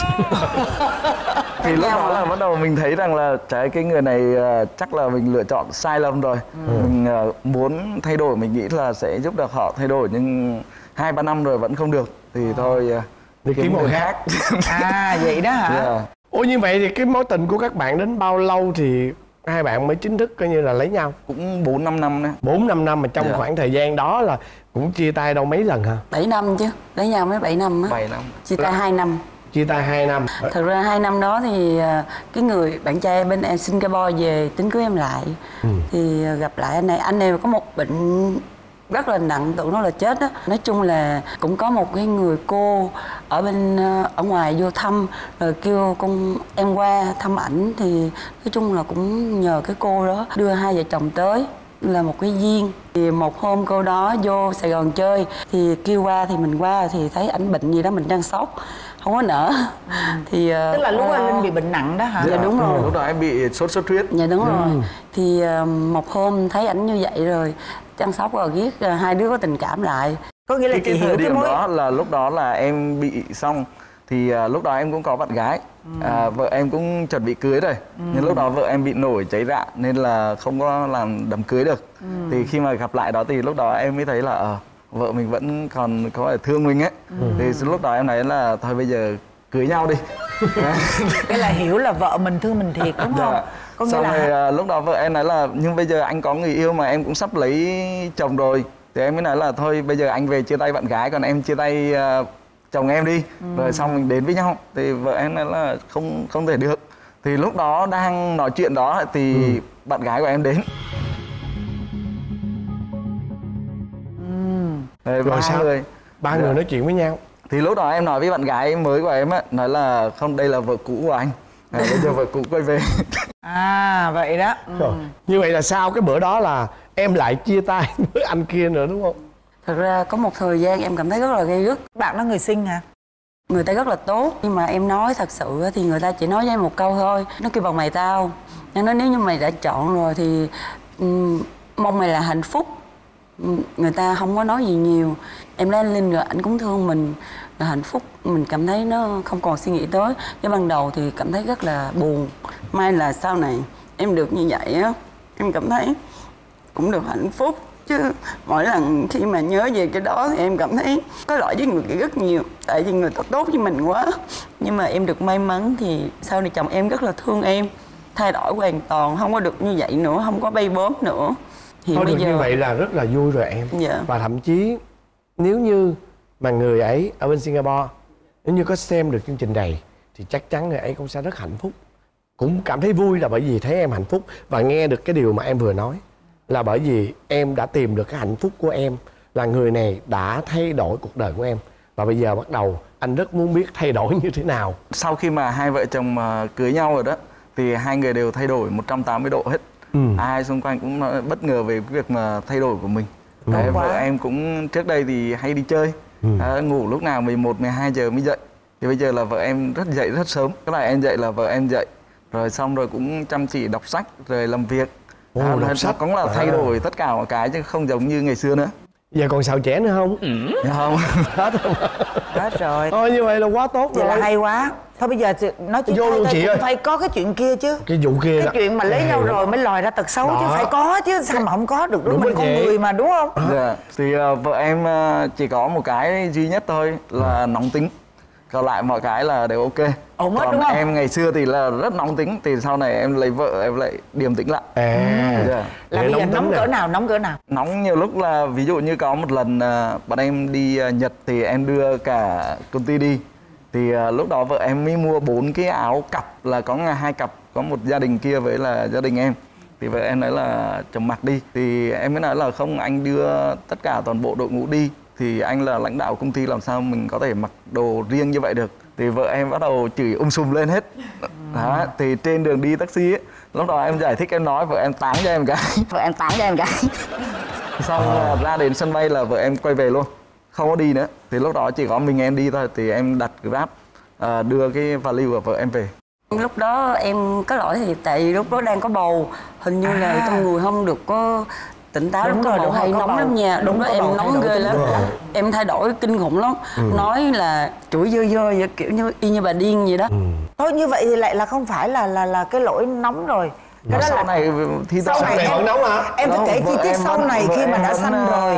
Thì lúc đó là bắt đầu mình thấy rằng là trái cái người này à, chắc là mình lựa chọn sai lầm rồi. Mình à, muốn thay đổi mình nghĩ là sẽ giúp được họ thay đổi nhưng hai ba năm rồi vẫn không được. Thì thôi à, Đi kiếm một người khác. à vậy đó hả? Dạ. ủa như vậy thì cái mối tình của các bạn đến bao lâu thì hai bạn mới chính thức coi như là lấy nhau. Cũng bốn năm năm đấy bốn năm năm mà trong Dạ. khoảng thời gian đó là cũng chia tay đâu mấy lần hả? 7 năm chứ lấy nhau mới 7 năm á. Bảy năm. Chia tay 2 năm. Chia tay hai năm. Thật ra hai năm đó thì à, cái người bạn trai bên em Singapore về tính cưới em lại. Thì à, gặp lại anh này anh này có một bệnh rất là nặng tưởng nó là chết á. Nói chung là cũng có một cái người cô ở bên à, ở ngoài vô thăm rồi kêu con em qua thăm ảnh. Thì nói chung là cũng nhờ cái cô đó đưa hai vợ chồng tới là một cái duyên. Thì một hôm cô đó vô Sài Gòn chơi thì kêu qua thì mình qua thì thấy ảnh bệnh gì đó mình đang sốc không có nở. Thì ờ, tức là lúc ờ, linh bị bệnh nặng đó hả? Dạ, đúng rồi. lúc đó em bị sốt xuất huyết. Dạ đúng rồi. Thì ờ, một hôm thấy ảnh như vậy rồi chăm sóc rồi ghét ờ, hai đứa có tình cảm lại. Có nghĩa là cái, chị cái hiểu thời cái điểm mối đó là lúc đó là em bị xong thì à, lúc đó em cũng có bạn gái. À, vợ em cũng chuẩn bị cưới rồi. Nhưng lúc đó vợ em bị nổi cháy rạ nên là không có làm đám cưới được. Thì khi mà gặp lại đó thì lúc đó em mới thấy là ờ, vợ mình vẫn còn có thể thương mình ấy. Thì lúc đó em nói là thôi bây giờ cưới nhau đi. Cái là hiểu là vợ mình thương mình thiệt đúng không? Dạ. Có nghĩa Xong là rồi à, lúc đó vợ em nói là nhưng bây giờ anh có người yêu mà em cũng sắp lấy chồng rồi. Thì em mới nói là thôi bây giờ anh về chia tay bạn gái còn em chia tay à, chồng em đi. Rồi xong mình đến với nhau. Thì vợ em nói là không không thể được. Thì lúc đó đang nói chuyện đó thì bạn gái của em đến. Rồi Rồi ba sao? người ba Dạ. người nói chuyện với nhau. Thì lúc đó em nói với bạn gái mới của em á nói là không đây là vợ cũ của anh à, bây giờ vợ cũ quay về. À vậy đó. Ừ. Rồi. như vậy là sau cái bữa đó là em lại chia tay với anh kia nữa đúng không? Thật ra có một thời gian em cảm thấy rất là gây gức bạn đó người sinh hả? Người ta rất là tốt nhưng mà em nói thật sự á, thì người ta chỉ nói với em một câu thôi. Nó kêu bằng mày tao. Nó nói nếu như mày đã chọn rồi thì ừm, mong mày là hạnh phúc. Ừm, người ta không có nói gì nhiều. Em lấy anh linh rồi anh cũng thương mình là hạnh phúc. Mình cảm thấy nó không còn suy nghĩ tới. Cái ban đầu thì cảm thấy rất là buồn. May là sau này em được như vậy á em cảm thấy cũng được hạnh phúc. Chứ mỗi lần khi mà nhớ về cái đó thì em cảm thấy có lỗi với người kia rất nhiều. Tại vì người ta tốt với mình quá. Nhưng mà em được may mắn thì sau này chồng em rất là thương em. Thay đổi hoàn toàn không có được như vậy nữa không có bay bốm nữa. Thì Thôi bây được giờ như vậy là rất là vui rồi em. Dạ. Và thậm chí nếu như mà người ấy ở bên Singapore Nếu như có xem được chương trình này Thì chắc chắn người ấy cũng sẽ rất hạnh phúc. Cũng cảm thấy vui là bởi vì thấy em hạnh phúc Và nghe được cái điều mà em vừa nói Là bởi vì em đã tìm được cái hạnh phúc của em Là người này đã thay đổi cuộc đời của em. Và bây giờ bắt đầu anh rất muốn biết thay đổi như thế nào. Sau khi mà hai vợ chồng mà cưới nhau rồi đó thì hai người đều thay đổi 180 độ hết. Ừ. ai xung quanh cũng nói- bất ngờ về cái việc mà thay đổi của mình. Đấy, vợ em cũng trước đây thì hay đi chơi Ừ. à, ngủ lúc nào 11, 12 giờ mới dậy thì bây giờ là vợ em rất dậy rất sớm cái này em dậy là vợ em dậy rồi xong rồi cũng chăm chỉ đọc sách rồi làm việc Ồ, À, đọc sách. cũng là thay À. đổi tất cả mọi cái chứ không giống như ngày xưa nữa Giờ còn xào trẻ nữa không? Dạ không. Hết rồi. Thôi như vậy là quá tốt vậy rồi. là hay quá. Thôi bây giờ nói chuyện Vô luôn chị ơi. phải có cái chuyện kia chứ. Cái vụ kia cái là- chuyện mà lấy nhau rồi mới lòi ra tật xấu chứ Đó. phải có chứ. Sao mà không có được? Đúng, Đúng mình con người mà đúng không? Dạ, thì ờ, vợ em ờ, chỉ có một cái duy nhất thôi là nóng tính còn lại mọi cái là đều ok. Ổn còn đúng không? em ngày xưa thì là rất nóng tính thì sau này em lấy vợ em lại điềm tĩnh lại. À. Dạ. là bây giờ nóng cỡ nào nóng cỡ nào? Nóng nhiều lúc là ví dụ như có một lần ờ, bọn em đi ờ, Nhật thì em đưa cả công ty đi. Thì ờ, lúc đó vợ em mới mua bốn cái áo cặp là có hai cặp có một gia đình kia với là gia đình em. Thì vợ em nói là chồng mặc đi. Thì em mới nói là không anh đưa tất cả toàn bộ đội ngũ đi thì anh là lãnh đạo công ty làm sao mình có thể mặc đồ riêng như vậy được? Thì vợ em bắt đầu chửi um sùm lên hết. Đó thì trên đường đi taxi ấy, lúc đó em giải thích em nói vợ em tán cho em cái. Vợ em tán cho em cái. Xong là ra đến sân bay là vợ em quay về luôn không có đi nữa. Thì lúc đó chỉ có mình em đi thôi thì em đặt grab à, đưa cái vali của vợ em về. Lúc đó em có lỗi thì tại vì lúc đó đang có bầu hình như là trong người không được có tỉnh táo Đúng có rồi, bầu đúng rồi, hay có nóng bầu. lắm nha. Đúng, lúc đó có em bầu nóng ghê lắm. rồi. em thay đổi kinh khủng lắm. Nói là chửi dơ dơ vậy kiểu như y như bà điên vậy đó. Thôi như vậy thì lại là không phải là là là cái lỗi nóng rồi. Cái đó sau là này thi sau này em vẫn nóng hả? em phải kể chi tiết sau này khi mà đã sanh à, rồi.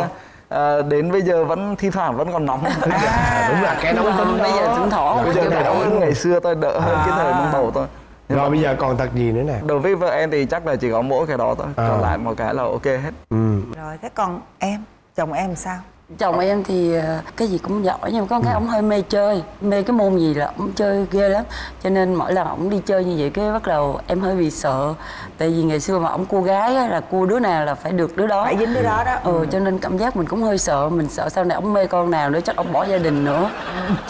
à, đến bây giờ vẫn thi thoảng vẫn còn nóng. À, đúng là cái nóng tính bây giờ thỉnh thoảng bây giờ đỡ hơn ngày xưa tôi đỡ hơn cái thời mang bầu Rồi bây giờ còn tật gì nữa nè? Đối với vợ em thì chắc là chỉ có mỗi cái đó thôi. À. còn lại một cái là ok hết. Ừ. rồi thế còn em? Chồng em sao? Chồng em thì ờ, cái gì cũng giỏi nhưng mà có cái ông hơi mê chơi. Mê cái môn gì là ông chơi ghê lắm. Cho nên mỗi lần ông đi chơi như vậy cái bắt đầu em hơi bị sợ. Tại vì ngày xưa mà ông cua gái á, là cua đứa nào là phải được đứa đó. Phải dính đứa đó đó. Ừ cho nên cảm giác mình cũng hơi sợ. Mình sợ sau này ông mê con nào nữa chắc ông bỏ gia đình nữa.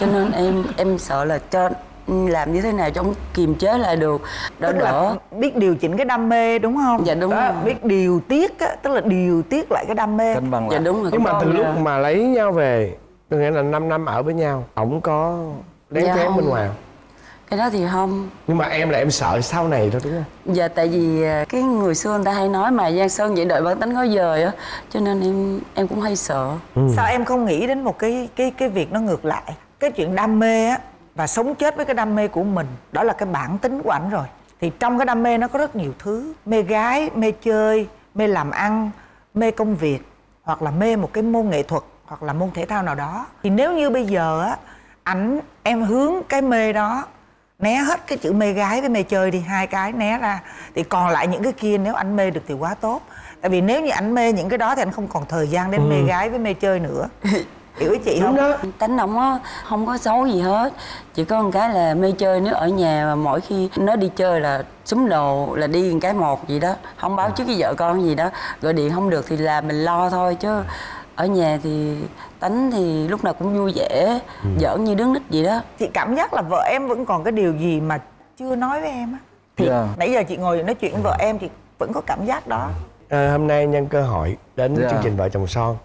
Cho nên em em sợ là cho làm như thế nào cho ông kiềm chế lại được. Đỡ tức là đỡ. biết điều chỉnh cái đam mê đúng không? Dạ, đúng đó, rồi. biết điều tiết á tức là điều tiết lại cái đam mê. Cân bằng dạ đúng rồi. Nhưng mà từ lúc mà lấy nhau về Có nghĩa là 5 năm ở với nhau Ổng có đén Dạ không. bên ngoài không? cái đó thì không. Nhưng mà em là em sợ sau này thôi đúng không? Dạ tại vì à, cái người xưa người ta hay nói mà Giang Sơn vậy đợi bản tính có dời á Cho nên em em cũng hay sợ. Sao em không nghĩ đến một cái cái cái việc nó ngược lại? Cái chuyện đam mê á và sống chết với cái đam mê của mình đó là cái bản tính của ảnh rồi. Thì trong cái đam mê nó có rất nhiều thứ mê gái mê chơi mê làm ăn mê công việc hoặc là mê một cái môn nghệ thuật hoặc là môn thể thao nào đó. Thì nếu như bây giờ á ảnh em hướng cái mê đó né hết cái chữ mê gái với mê chơi đi hai cái né ra thì còn lại những cái kia nếu anh mê được thì quá tốt. Tại vì nếu như anh mê những cái đó thì anh không còn thời gian để mê gái với mê chơi nữa hiểu chị không? đó. Tánh ông á không có xấu gì hết. Chỉ có một cái là mê chơi nếu ở nhà mà mỗi khi nó đi chơi là súng đồ là đi một cái một gì đó. Không báo trước cái vợ con gì đó. Gọi điện không được thì là mình lo thôi chứ. Ở nhà thì tánh thì lúc nào cũng vui vẻ Giỡn như đứa nít vậy đó. Chị cảm giác là vợ em vẫn còn cái điều gì mà chưa nói với em á? Thì Dạ. nãy giờ chị ngồi nói chuyện với vợ em thì vẫn có cảm giác đó. À, Hôm nay nhân cơ hội đến với Dạ. chương trình Vợ chồng son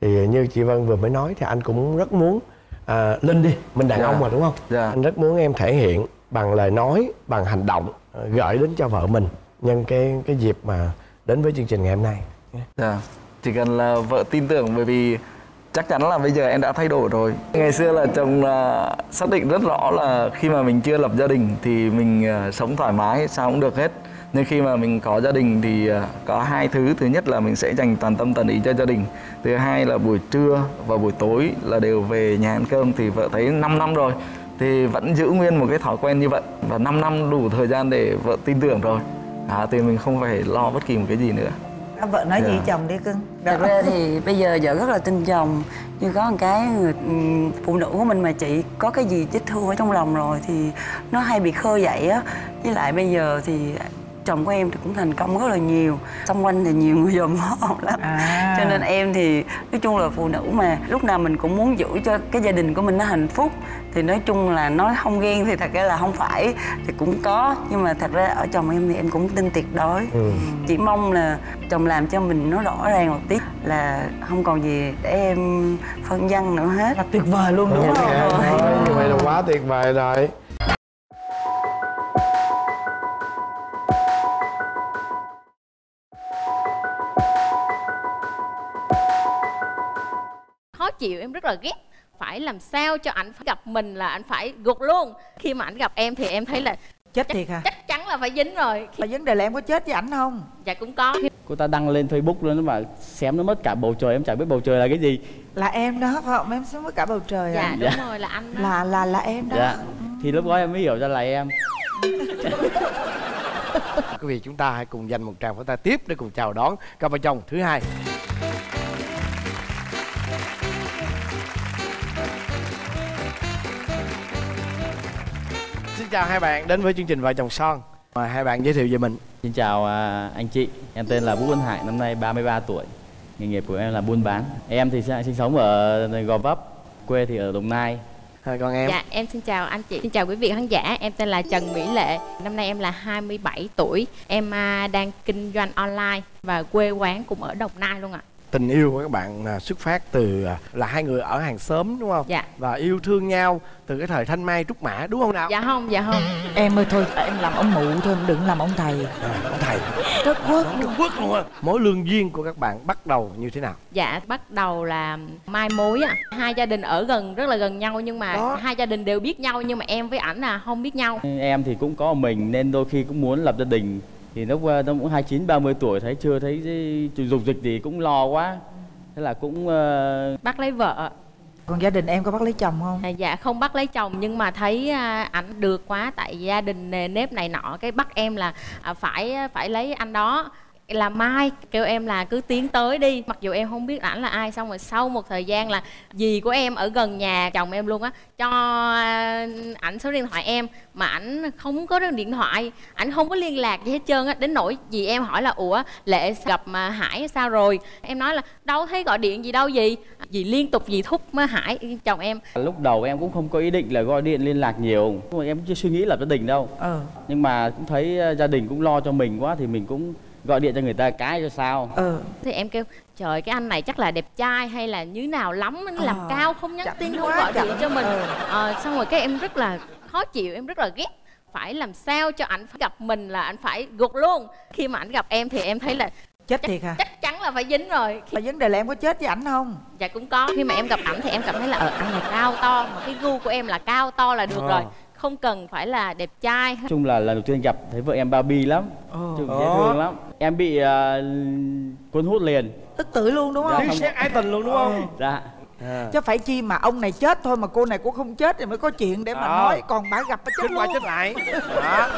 Thì như chị Vân vừa mới nói thì anh cũng rất muốn à, linh đi mình đàn Dạ. ông mà đúng không Dạ. anh rất muốn em thể hiện bằng lời nói bằng hành động ờ, gửi đến cho vợ mình nhân cái cái dịp mà đến với chương trình ngày hôm nay Dạ. Chỉ cần là vợ tin tưởng bởi vì chắc chắn là bây giờ em đã thay đổi rồi. Ngày xưa là chồng là xác định rất rõ là khi mà mình chưa lập gia đình thì mình à, sống thoải mái sao cũng được hết. Nhưng khi mà mình có gia đình thì à, có hai thứ. Thứ nhất là mình sẽ dành toàn tâm toàn ý cho gia đình. Thứ hai là buổi trưa và buổi tối là đều về nhà ăn cơm thì vợ thấy 5 năm rồi thì vẫn giữ nguyên một cái thói quen như vậy và 5 năm đủ thời gian để vợ tin tưởng rồi. À, thì mình không phải lo bất kỳ một cái gì nữa. À, vợ nói gì Dạ. chồng đi cưng thật ra thì bây giờ vợ rất là tin chồng như có một cái người ừm, phụ nữ của mình mà chị có cái gì vết thương ở trong lòng rồi thì nó hay bị khơi dậy á với lại bây giờ thì chồng của em thì cũng thành công rất là nhiều. Xung quanh thì nhiều người dòm ngó lắm. À. cho nên em thì nói chung là phụ nữ mà lúc nào mình cũng muốn giữ cho cái gia đình của mình nó hạnh phúc. Thì nói chung là nói không ghen thì thật ra là không phải thì cũng có. Nhưng mà thật ra ở chồng em thì em cũng tin tuyệt đối. Chỉ mong là chồng làm cho mình nó rõ ràng một tí là không còn gì để em phân vân nữa hết. Là tuyệt vời luôn đúng Ok, không? vậy là quá tuyệt vời rồi chịu em rất là ghét. Phải làm sao cho ảnh gặp mình là ảnh phải gục luôn. Khi mà ảnh gặp em thì em thấy là chết thiệt hả chắc chắn là phải dính rồi. Mà vấn đề là em có chết với ảnh không? Dạ cũng có. Cô ta đăng lên facebook luôn nó mà xém nó mất cả bầu trời em chẳng biết bầu trời là cái gì. Là em đó phải không? Em sống với cả bầu trời dạ à đúng Dạ. rồi là anh đó. Là là là em đó. Dạ. Thì lúc đó em mới hiểu ra là em. Quý vị chúng ta hãy cùng dành một tràng pháo tay tiếp để cùng chào đón cặp vợ chồng thứ hai xin chào hai bạn đến với chương trình vợ chồng son mời hai bạn giới thiệu về mình xin chào à, anh chị em tên là vũ văn hải năm nay 33 tuổi nghề nghiệp của em là buôn bán em thì sinh sống ở gò vấp quê thì ở đồng nai hai con em Dạ, em xin chào anh chị, xin chào quý vị khán giả. Em tên là Trần Mỹ Lệ. Năm nay em là 27 tuổi. Em à, đang kinh doanh online và quê quán cũng ở Đồng Nai luôn ạ. Tình yêu của các bạn là xuất phát từ à, là hai người ở hàng xóm đúng không Dạ. và yêu thương nhau từ cái thời thanh mai trúc mã đúng không nào Dạ không, dạ không. em ơi thôi em làm ông mụ thôi em đừng làm ông thầy à, ông thầy rất quốc Trung Quốc luôn á mối lương duyên của các bạn bắt đầu như thế nào Dạ, bắt đầu là mai mối á. Hai gia đình ở gần rất là gần nhau nhưng mà Đó. hai gia đình đều biết nhau nhưng mà em với ảnh là không biết nhau. em thì cũng có mình nên đôi khi cũng muốn lập gia đình thì lúc à, nó cũng 29 30 tuổi thấy chưa thấy dục dịch gì cũng lo quá. Thế là cũng ờ, Bắt lấy vợ. còn gia đình em có bắt lấy chồng không? À, dạ không bắt lấy chồng. Nhưng mà thấy à, ảnh được quá tại gia đình nề nếp này nọ. Cái bắt em là à, phải phải lấy anh đó là mai kêu em là cứ tiến tới đi. Mặc dù em không biết ảnh là ai xong rồi sau một thời gian là dì của em ở gần nhà chồng em luôn á cho à, ảnh số điện thoại em mà ảnh không có điện thoại ảnh không có liên lạc gì hết trơn á. Đến nỗi dì em hỏi là ủa lệ gặp mà hải sao rồi? Em nói là đâu thấy gọi điện gì đâu gì dì liên tục dì thúc mà hải chồng em. Lúc đầu em cũng không có ý định là gọi điện liên lạc nhiều nhưng mà em chưa suy nghĩ lập gia đình đâu. Ờ. Nhưng mà cũng thấy ờ, gia đình cũng lo cho mình quá thì mình cũng gọi điện cho người ta cái cho sao. Ờ. Thì em kêu trời cái anh này chắc là đẹp trai hay là như nào lắm nó làm Ờ, cao không nhắn tin không gọi điện cho mình. Ờ. Ờ, xong rồi cái em rất là khó chịu em rất là ghét. Phải làm sao cho ảnh gặp mình là ảnh phải gục luôn. Khi mà ảnh gặp em thì em thấy là chết thiệt hả chắc chắn là phải dính rồi. Mà vấn đề là em có chết với ảnh không? Dạ cũng có. Khi mà em gặp ảnh thì em cảm thấy là ờ anh này cao to mà cái gu của em là cao to là được Ờ. rồi không cần phải là đẹp trai nói chung là lần đầu tiên gặp thấy vợ em Barbie lắm. Ồ. chung dễ thương lắm. Em bị ờ, cuốn hút liền. Tức tử luôn đúng Dạ. không. Lý xét ái tình luôn đúng không? Dạ chứ phải chi mà ông này chết thôi mà cô này cũng không chết thì mới có chuyện để mà Đó. nói. Còn bà gặp bà chết chết qua chết lại. Đó.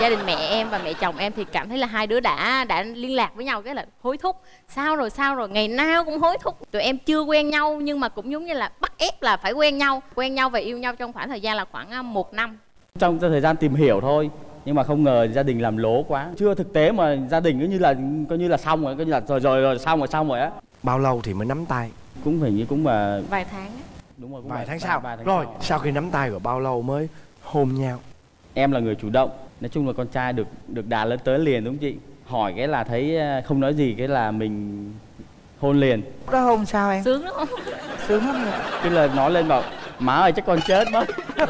Gia đình mẹ em và mẹ chồng em thì cảm thấy là hai đứa đã đã liên lạc với nhau cái là hối thúc. Sao rồi sao rồi? Ngày nào cũng hối thúc. Tụi em chưa quen nhau nhưng mà cũng giống như là bắt ép là phải quen nhau. Quen nhau và yêu nhau trong khoảng thời gian là khoảng à, một năm. Trong thời gian tìm hiểu thôi nhưng mà không ngờ gia đình làm lố quá. Chưa thực tế mà gia đình cứ như là coi như là xong rồi coi như là rồi rồi rồi xong rồi xong rồi á. Bao lâu thì mới nắm tay cũng hình như cũng mà vài tháng đúng rồi cũng vài vài- tháng sau. vài tháng rồi sau. sau khi nắm tay rồi bao lâu mới hôn nhau? Em là người chủ động. Nói chung là con trai được được đà lên tới liền đúng không chị? Hỏi cái là thấy ờ, không nói gì cái là mình hôn liền. Đó hôn sao em? Sướng lắm. Sướng lắm rồi. Cái là nói lên bảo má ơi chắc con chết mất.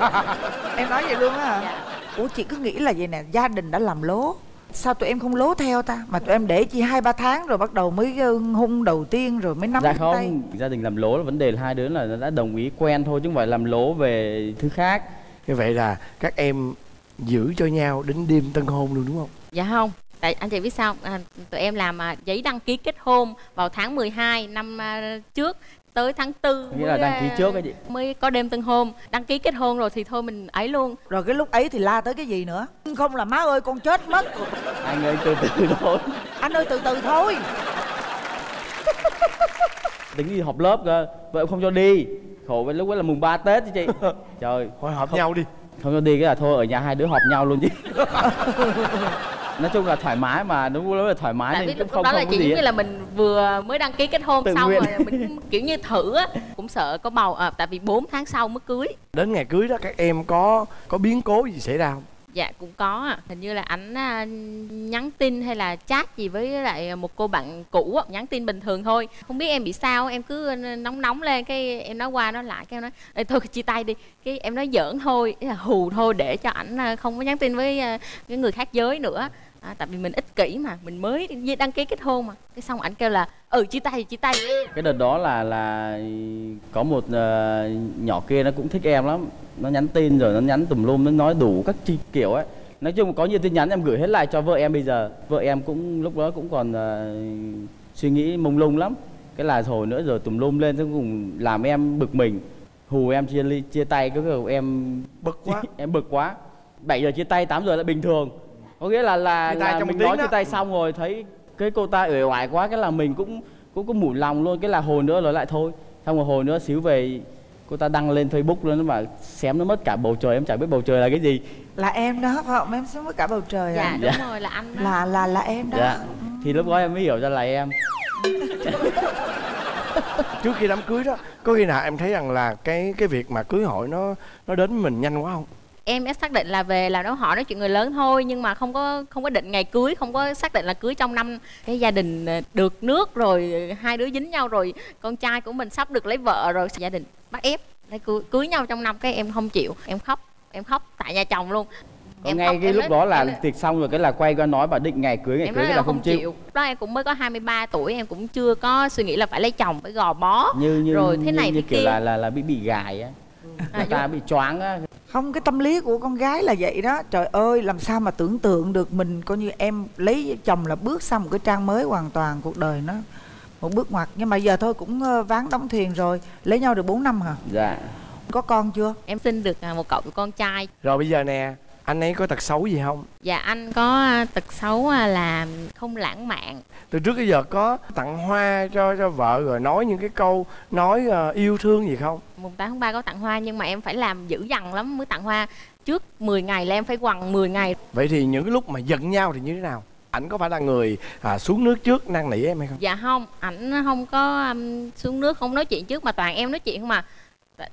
Em nói vậy luôn á hả? Ủa chị cứ nghĩ là vậy nè gia đình đã làm lố sao tụi em không lố theo ta? Mà tụi em để chi hai ba tháng rồi bắt đầu mới ờ, hung đầu tiên rồi mới nắm dạ tay. không gia đình làm lố là vấn đề là hai đứa là đã đồng ý quen thôi chứ không phải làm lố về thứ khác. Như vậy là các em giữ cho nhau đến đêm tân hôn luôn đúng không? Dạ không. Tại anh chị biết sao à, tụi em làm à, giấy đăng ký kết hôn vào tháng 12 năm à, trước tới tháng 4 Nghĩa là đăng ký trước ấy chị. mới có đêm tân hôn. Đăng ký kết hôn rồi thì thôi mình ấy luôn. Rồi cái lúc ấy thì la tới cái gì nữa? Không là má ơi con chết mất. Anh ơi từ từ thôi. Anh ơi từ từ thôi. Tính đi học lớp cơ. Vợ không cho đi. Khổ với lúc ấy là mùng 3 tết chứ chị. Trời. Thôi hợp nhau đi. Không cho đi cái là thôi ở nhà hai đứa họp nhau luôn chứ nói chung là thoải mái mà đúng lúc là thoải mái tại vì nên cũng không đó không là giống hết. như là mình vừa mới đăng ký kết hôn Tự xong nguyện. rồi mình kiểu như thử á cũng sợ có bầu à, tại vì 4 tháng sau mới cưới đến ngày cưới đó các em có có biến cố gì xảy ra không dạ cũng có ạ. hình như là ảnh nhắn tin hay là chat gì với lại một cô bạn cũ á, nhắn tin bình thường thôi không biết em bị sao em cứ nóng nóng lên cái em nói qua nói lại cái em nói Ê, thôi chia tay đi cái em nói giỡn thôi là hù thôi để cho ảnh không có nhắn tin với à, cái người khác giới nữa à, tại vì mình ích kỷ mà mình mới đăng ký kết hôn mà. Cái xong ảnh kêu là ừ chia tay thì chia tay. Cái đợt đó là là có một ờ, nhỏ kia nó cũng thích em lắm. Nó nhắn tin rồi nó nhắn tùm lum nó nói đủ các chi kiểu ấy. Nói chung có nhiều tin nhắn em gửi hết lại cho vợ em bây giờ. Vợ em cũng lúc đó cũng còn ờ, suy nghĩ mông lung lắm. Cái là hồi nữa rồi tùm lum lên xong cùng làm em bực mình. Hù em chia ly chia tay cái kiểu em bực quá. Em bực quá. 7 giờ chia tay 8 giờ là bình thường có nghĩa là là, là trong mình nói chia tay xong rồi thấy cái cô ta uể oải quá cái là mình cũng cũng có mủi lòng luôn cái là hồi nữa nói lại thôi. Xong rồi hồi nữa xíu về cô ta đăng lên facebook luôn nó bảo xém nó mất cả bầu trời em chẳng biết bầu trời là cái gì. Là em đó phải không? Em sống với cả bầu trời dạ à đúng Dạ. rồi là anh đó. là là là em đó. Dạ. Thì lúc đó em mới hiểu ra là em. Trước khi đám cưới đó có khi nào em thấy rằng là cái cái việc mà cưới hỏi nó nó đến với mình nhanh quá không em đã xác định là về là nó họ nói chuyện người lớn thôi nhưng mà không có không có định ngày cưới không có xác định là cưới trong năm cái gia đình ờ, được nước rồi hai đứa dính nhau rồi con trai của mình sắp được lấy vợ rồi. Gia đình bắt ép lấy cưới, cưới nhau trong năm cái em không chịu em khóc em khóc tại nhà chồng luôn. Có Em ngay khóc, cái lúc nói- đó là tiệc xong rồi cái là quay qua nói bảo định ngày cưới ngày em cưới cái là là không chịu. đó em cũng mới có 23 tuổi em cũng chưa có suy nghĩ là phải lấy chồng phải gò bó. Như như rồi thế này như, như kiểu kia. là là là bị bị gài á À, người ta bị choáng á. Không cái tâm lý của con gái là vậy đó. Trời ơi làm sao mà tưởng tượng được mình coi như em lấy chồng là bước sang một cái trang mới hoàn toàn cuộc đời nó một bước ngoặt. Nhưng mà giờ thôi cũng ờ, ván đóng thuyền rồi. Lấy nhau được 4 năm hả? Dạ. Có con chưa? Em sinh được à, một cậu con trai. Rồi bây giờ nè anh ấy có tật xấu gì không? Và anh có à, tật xấu à, là không lãng mạn. Từ trước tới giờ có tặng hoa cho cho vợ rồi nói những cái câu nói ờ, yêu thương gì không? Mùng 8 tháng 3 có tặng hoa nhưng mà em phải làm dữ dằn lắm mới tặng hoa. Trước 10 ngày là em phải quằn 10 ngày. Vậy thì những cái lúc mà giận nhau thì như thế nào? Ảnh có phải là người à, xuống nước trước năn nỉ em hay không? Dạ không ảnh không có um, xuống nước không nói chuyện trước mà toàn em nói chuyện không mà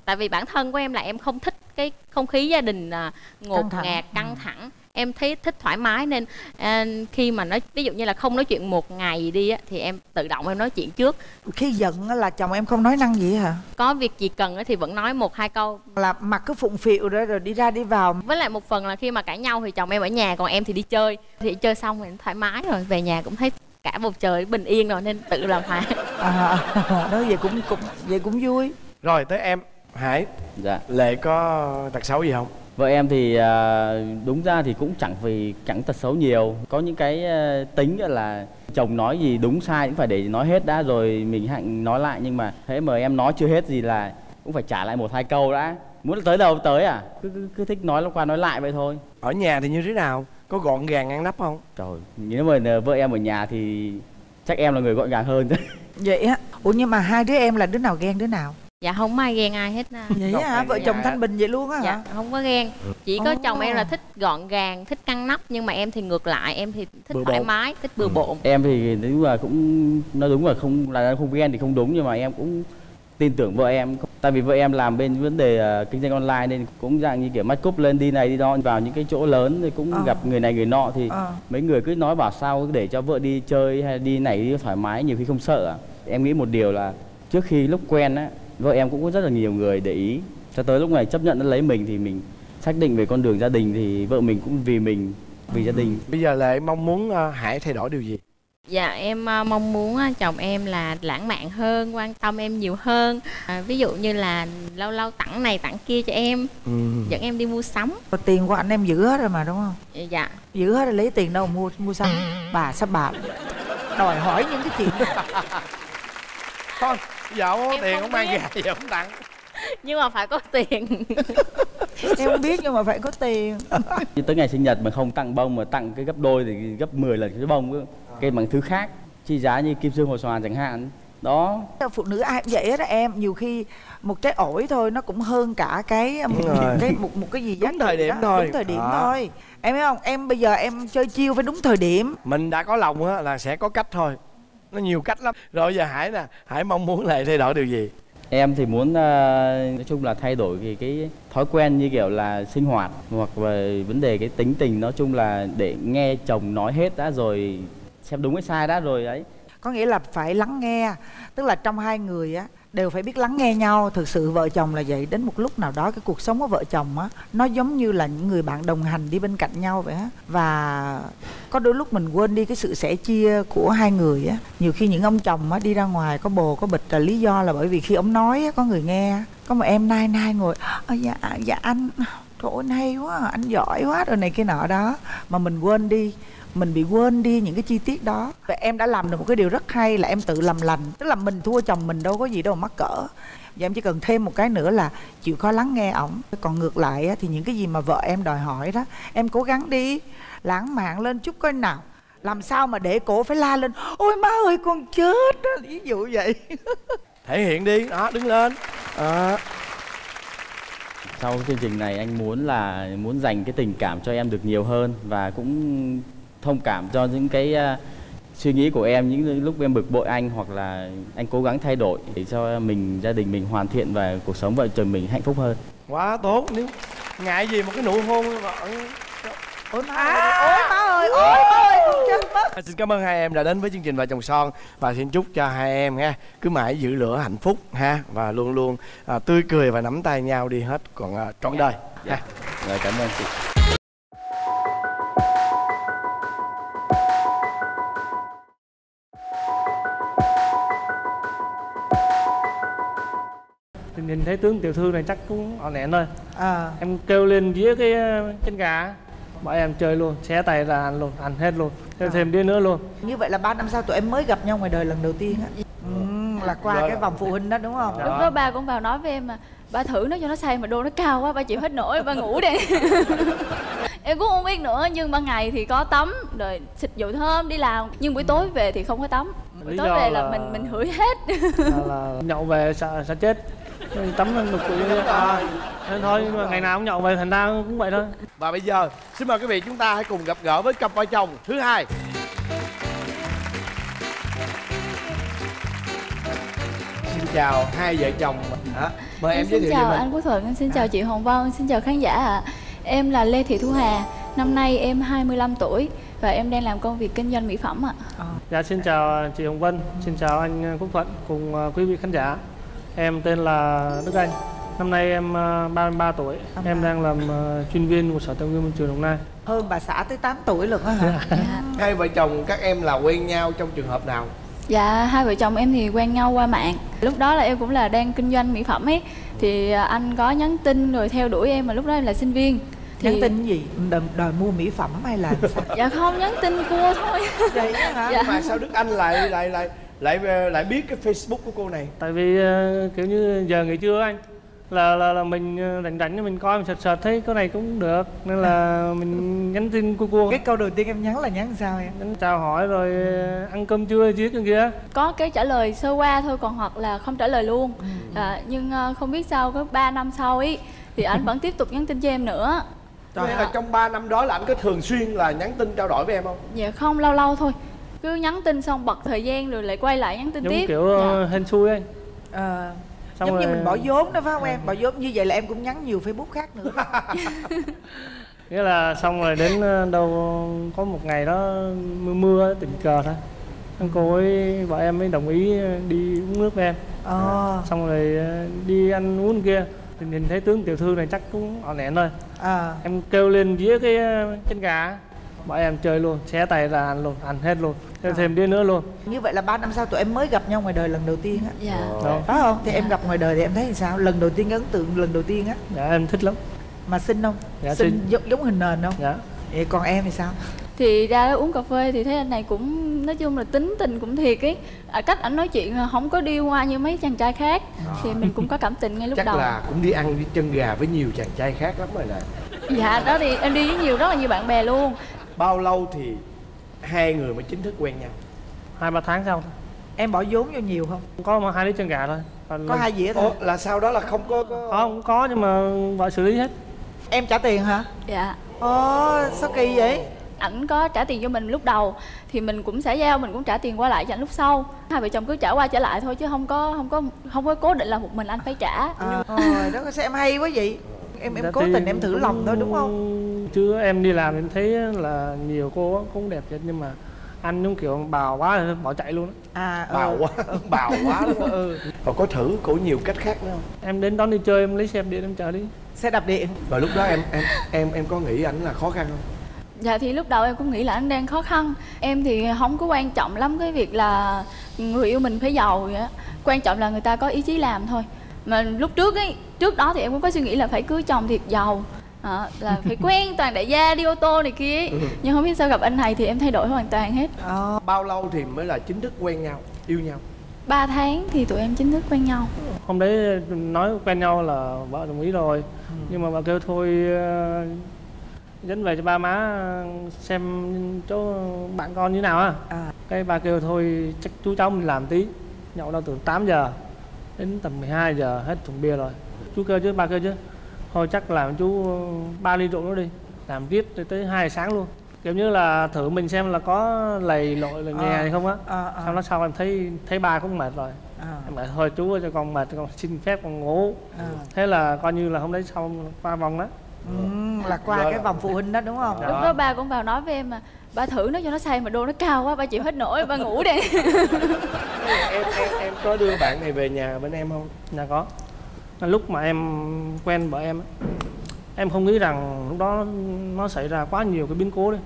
Tại- vì bản thân của em là em không thích cái không khí gia đình à, ngột Căng thẳng. ngạt căng thẳng. Em thấy thích thoải mái nên à, khi mà nói ví dụ như là không nói chuyện một ngày đi á, thì em tự động em nói chuyện trước. Khi giận á là chồng em không nói năng gì hả? Có việc gì cần á thì vẫn nói một hai câu. Là mặt cứ phụng phịu rồi rồi đi ra đi vào. Với lại một phần là khi mà cãi nhau thì chồng em ở nhà còn em thì đi chơi. Thì chơi xong thì thoải mái rồi về nhà cũng thấy cả bầu trời bình yên rồi nên tự làm hòa à, nói vậy cũng cũng vậy cũng vui. Rồi tới em hải dạ. Lệ có tật xấu gì không? Vợ em thì à, đúng ra thì cũng chẳng vì chẳng tật xấu nhiều. Có những cái à, tính là chồng nói gì đúng sai cũng phải để nói hết đã rồi mình hạnh nói lại. Nhưng mà thế mà em nói chưa hết gì là cũng phải trả lại một hai câu đã. Muốn tới đâu tới à? Cứ cứ, cứ thích nói qua nói lại vậy thôi. Ở nhà thì như thế nào? Có gọn gàng ngăn nắp không? Trời nếu mà vợ em ở nhà thì chắc em là người gọn gàng hơn. Vậy á? Ủa nhưng mà hai đứa em là đứa nào ghen đứa nào dạ không ai ghen ai hết à. vậy á hả phải vợ chồng thanh bình vậy luôn á hả dạ không có ghen chỉ có Ồ. chồng em là thích gọn gàng thích căng nắp nhưng mà em thì ngược lại em thì thích Bừa thoải bộn. mái thích bừa bộn em thì đúng là cũng nó đúng là không là không ghen thì không đúng nhưng mà em cũng tin tưởng vợ em tại vì vợ em làm bên vấn đề ờ, kinh doanh online nên cũng dạng như kiểu mắt cúp lên đi này đi đó vào những cái chỗ lớn thì cũng Ờ. gặp người này người nọ thì Ờ. mấy người cứ nói bảo sao để cho vợ đi chơi hay đi này đi thoải mái nhiều khi không sợ à. em nghĩ một điều là trước khi lúc quen á vợ em cũng có rất là nhiều người để ý cho tới lúc này chấp nhận nó lấy mình thì mình xác định về con đường gia đình thì vợ mình cũng vì mình vì gia đình bây giờ lệ mong muốn ờ, hải thay đổi điều gì Dạ em à, mong muốn à, chồng em là lãng mạn hơn, quan tâm em nhiều hơn. À, ví dụ như là lâu lâu tặng này tặng kia cho em, ừ. dẫn em đi mua sắm. Rồi tiền của anh em giữ hết rồi mà đúng không Dạ. giữ hết rồi lấy tiền đâu mà mua mua xăm bà sao bà đòi hỏi những cái chuyện thôi giờ không có Em tiền không không mang giờ không tặng Nhưng mà phải có tiền. em không biết nhưng mà phải có tiền tới ngày sinh nhật mà không tặng bông mà tặng cái gấp đôi thì gấp 10 lần cái bông cơ. Cái bằng thứ khác chi giá như kim sương hồ xoàn chẳng hạn đó phụ nữ ai cũng vậy hết á em nhiều khi một trái ổi thôi nó cũng hơn cả cái một, rồi. cái một một cái gì giá Đúng thời điểm đó. thôi. đúng thời điểm Đó. thôi em biết không em bây giờ em chơi chiêu phải đúng thời điểm mình đã có lòng á là sẽ có cách thôi nó nhiều cách lắm. Rồi giờ hải nè hải mong muốn lệ thay đổi điều gì? Em thì muốn ờ, nói chung là thay đổi cái cái thói quen như kiểu là sinh hoạt hoặc về vấn đề cái tính tình nói chung là để nghe chồng nói hết đã rồi xem đúng hay sai đã rồi ấy. Có nghĩa là phải lắng nghe tức là trong hai người á đều phải biết lắng nghe nhau. Thực sự vợ chồng là vậy. Đến một lúc nào đó cái cuộc sống của vợ chồng á nó giống như là những người bạn đồng hành đi bên cạnh nhau vậy á. Và có đôi lúc mình quên đi cái sự sẻ chia của hai người á. Nhiều khi những ông chồng á đi ra ngoài có bồ có bịch là lý do là bởi vì khi ông nói á, có người nghe có một em nai nai ngồi dạ dạ anh trời ơi, hay quá anh giỏi quá rồi này kia nọ đó. Mà mình quên đi mình bị quên đi những cái chi tiết đó. Và em đã làm được một cái điều rất hay là em tự làm lành. Tức là mình thua chồng mình đâu có gì đâu mà mắc cỡ. Và em chỉ cần thêm một cái nữa là chịu khó lắng nghe ổng. Còn ngược lại á, thì những cái gì mà vợ em đòi hỏi đó em cố gắng đi lãng mạn lên chút coi nào. Làm sao mà để cổ phải la lên ôi má ơi con chết đó. Ví dụ vậy. Thể hiện đi. Đó đứng lên. Đó. sau chương trình này anh muốn là muốn dành cái tình cảm cho em được nhiều hơn và cũng thông cảm cho những cái à, suy nghĩ của em những lúc em bực bội anh hoặc là anh cố gắng thay đổi để cho mình gia đình mình hoàn thiện và cuộc sống vợ chồng mình hạnh phúc hơn. Quá tốt nếu ngại gì một cái nụ hôn mà ẩn- ôi má ơi ôi má ơi ôi má ơi mất. À, Xin cảm ơn hai em đã đến với chương trình Vợ chồng son và xin chúc cho hai em ha cứ mãi giữ lửa hạnh phúc ha và luôn luôn à, tươi cười và nắm tay nhau đi hết còn à, trọn đời ha. rồi cảm ơn chị nhìn thấy tướng tiểu thư này chắc cũng ỏn ẻn thôi à. Em kêu lên dĩa cái ờ, chân gà. Bọn em chơi luôn xé tay ra ăn luôn ăn hết luôn thêm thêm đĩa nữa luôn. Như vậy là ba năm sau tụi em mới gặp nhau ngoài đời lần đầu tiên á. Ừ, là qua cái vòng phụ huynh đó đúng không? Lúc đó ba cũng vào nói với em mà ba thử nó cho nó say mà đô nó cao quá ba chịu hết nổi ba ngủ đi. Em cũng không biết nữa nhưng ban ngày thì có tắm rồi xịt dầu thơm đi làm. Nhưng buổi tối về thì không có tắm. Buổi tối về là là- mình mình hửi hết. là, là nhậu về sợ sợ chết Nên tắm lên đục quỷ à, nên thôi nhưng mà ngày nào cũng nhậu về thành ra cũng vậy thôi. Và bây giờ xin mời quý vị chúng ta hãy cùng gặp gỡ với cặp vợ chồng thứ hai. Xin chào hai vợ chồng. Hả? Mời em, em giới xin thiệu về chào mình anh Quốc Thuận em xin chào chị Hồng Vân xin chào khán giả ạ. Em là Lê Thị Thu Hà năm nay em 25 tuổi và em đang làm công việc kinh doanh mỹ phẩm ạ. Dạ xin chào chị Hồng Vân xin chào anh Quốc Thuận cùng ờ, quý vị khán giả em tên là Đức Anh. Năm nay em ờ, 33 tuổi. Em đang làm ờ, chuyên viên của sở tài nguyên môi trường đồng nai. Hơn bà xã tới 8 tuổi luôn á hả? Hai vợ chồng các em là quen nhau trong trường hợp nào? Dạ, hai vợ chồng em thì quen nhau qua mạng. Lúc đó là em cũng là đang kinh doanh mỹ phẩm ấy. Thì à, anh có nhắn tin rồi theo đuổi em mà lúc đó em là sinh viên. Thì... nhắn tin gì? Đòi, đòi mua mỹ phẩm hay là sao? Dạ không, nhắn tin cua thôi. Vậy hả? Dạ. mà sao Đức Anh lại lại lại lại lại biết cái Facebook của cô này. Tại vì ờ, kiểu như giờ nghỉ trưa anh là là, là mình ờ, rảnh rảnh mình coi mình sợt sợt thấy cái này cũng được nên là mình nhắn tin cua cua. Cái câu đầu tiên em nhắn là nhắn sao em? Nhắn chào hỏi rồi ờ, ăn cơm trưa chứ kia kia. Có cái trả lời sơ qua thôi còn hoặc là không trả lời luôn. À, Nhưng không biết sao có 3 năm sau ấy Thì anh vẫn tiếp tục nhắn tin cho em nữa. Nghĩa là trong 3 năm đó là anh có thường xuyên là nhắn tin trao đổi với em không? Dạ không, lâu lâu thôi Cứ nhắn tin xong bật thời gian rồi lại quay lại nhắn tin giống tiếp. kiểu ờ, hên xui anh Ờ, Xong giống như rồi- mình bỏ vốn đó phải không em? Bỏ vốn như vậy là em cũng nhắn nhiều facebook khác nữa. Nghĩa là xong rồi đến ờ, đâu có một ngày đó mưa mưa tình cờ thôi. Anh cô ấy vợ em mới đồng ý đi uống nước với em. Ờ. Xong rồi đi ăn uống kia. Thì nhìn thấy tướng tiểu thư này chắc cũng ở nén thôi. À. em kêu lên dĩa cái chân gà. Bọn em chơi luôn xé tay ra ăn luôn ăn hết luôn thêm thêm đĩa nữa luôn. Như vậy là ba năm sau tụi em mới gặp nhau ngoài đời lần đầu tiên á. Dạ. Đó. phải không? Thì em gặp ngoài đời thì em thấy sao? Lần đầu tiên ấn tượng lần đầu tiên á. Dạ em thích lắm. Mà xinh không? Dạ, xinh xinh. giống, giống hình nền không? Dạ. Vậy còn em thì sao? Thì ra đó uống cà phê thì thấy anh này cũng nói chung là tính tình cũng thiệt ấy. À, cách ảnh nói chuyện không có điêu hoa như mấy chàng trai khác. Thì mình cũng có cảm tình ngay lúc chắc đầu. là cũng đi ăn với chân gà với nhiều chàng trai khác lắm rồi nè. Dạ đó thì em đi với nhiều rất là nhiều bạn bè luôn. Bao lâu thì hai người mới chính thức quen nhau. Hai ba tháng sau thôi. em bỏ vốn vô nhiều không? Có mà hai đứa chân gà thôi. Còn có lần- hai dĩa thôi. Ủa, là sau đó là không có, có... có không có nhưng mà vợ xử lý hết. Em trả tiền hả? Dạ. Ồ sao kỳ vậy? Ảnh có trả tiền cho mình lúc đầu thì mình cũng sẽ giao mình cũng trả tiền qua lại cho ảnh lúc sau. Hai vợ chồng cứ trả qua trả lại thôi chứ không có không có không có cố định là một mình anh phải trả. À, rồi đó sao em hay quá vậy em em Dạ cố thì tình em thử lòng thôi đúng không? Chứ em đi làm em thấy là nhiều cô cũng đẹp thật nhưng mà anh giống kiểu bào quá bỏ chạy luôn á. à ừ. bào quá. Bào quá đúng không ừ. còn có thử của nhiều cách khác nữa không? Em đến đón đi chơi em lấy xe đạp điện em chở đi. Xe đạp điện. Rồi lúc đó em em em em có nghĩ ảnh là khó khăn không? Dạ thì lúc đầu em cũng nghĩ là anh đang khó khăn. Em thì không có quan trọng lắm cái việc là người yêu mình phải giàu vậy á. Quan trọng là người ta có ý chí làm thôi Mà lúc trước ấy, trước đó thì em cũng có suy nghĩ là phải cưới chồng thiệt giàu. À, Là phải quen toàn đại gia đi ô tô này kia ấy. Nhưng không biết sao gặp anh này thì em thay đổi hoàn toàn hết. À, bao lâu thì mới là chính thức quen nhau yêu nhau? 3 tháng thì tụi em chính thức quen nhau. Hôm đấy nói quen nhau là vợ đồng ý rồi. Ừ. nhưng mà bà kêu thôi ờ, dẫn về cho ba má xem chỗ bạn con như nào á. À. cái bà kêu thôi chắc chú cháu mình làm tí. Nhậu đâu từ 8 giờ đến tầm 12 giờ hết thùng bia rồi. Chú kêu chứ bà kêu chứ thôi chắc làm chú ba ly rượu nữa đi làm tiếp tới, tới 2 giờ sáng luôn. Kiểu như là thử mình xem là có lầy lội là nghe À. hay không á à, à, xong nó sau em thấy thấy ba cũng mệt rồi. À, em bảo thôi chú ơi, cho con mệt con xin phép con ngủ. À. thế là coi như là hôm đấy xong qua vòng đó. Ừ, là qua cái vòng phụ huynh đó đúng không? Dạ. Lúc đó ba cũng vào nói với em mà Ba thử nó cho nó say mà đô nó cao quá ba chịu hết nổi ba ngủ đi. Em em em có đưa bạn này về nhà bên em không? Dạ có. Lúc mà em quen vợ em á, em không nghĩ rằng lúc đó nó xảy ra quá nhiều cái biến cố đấy.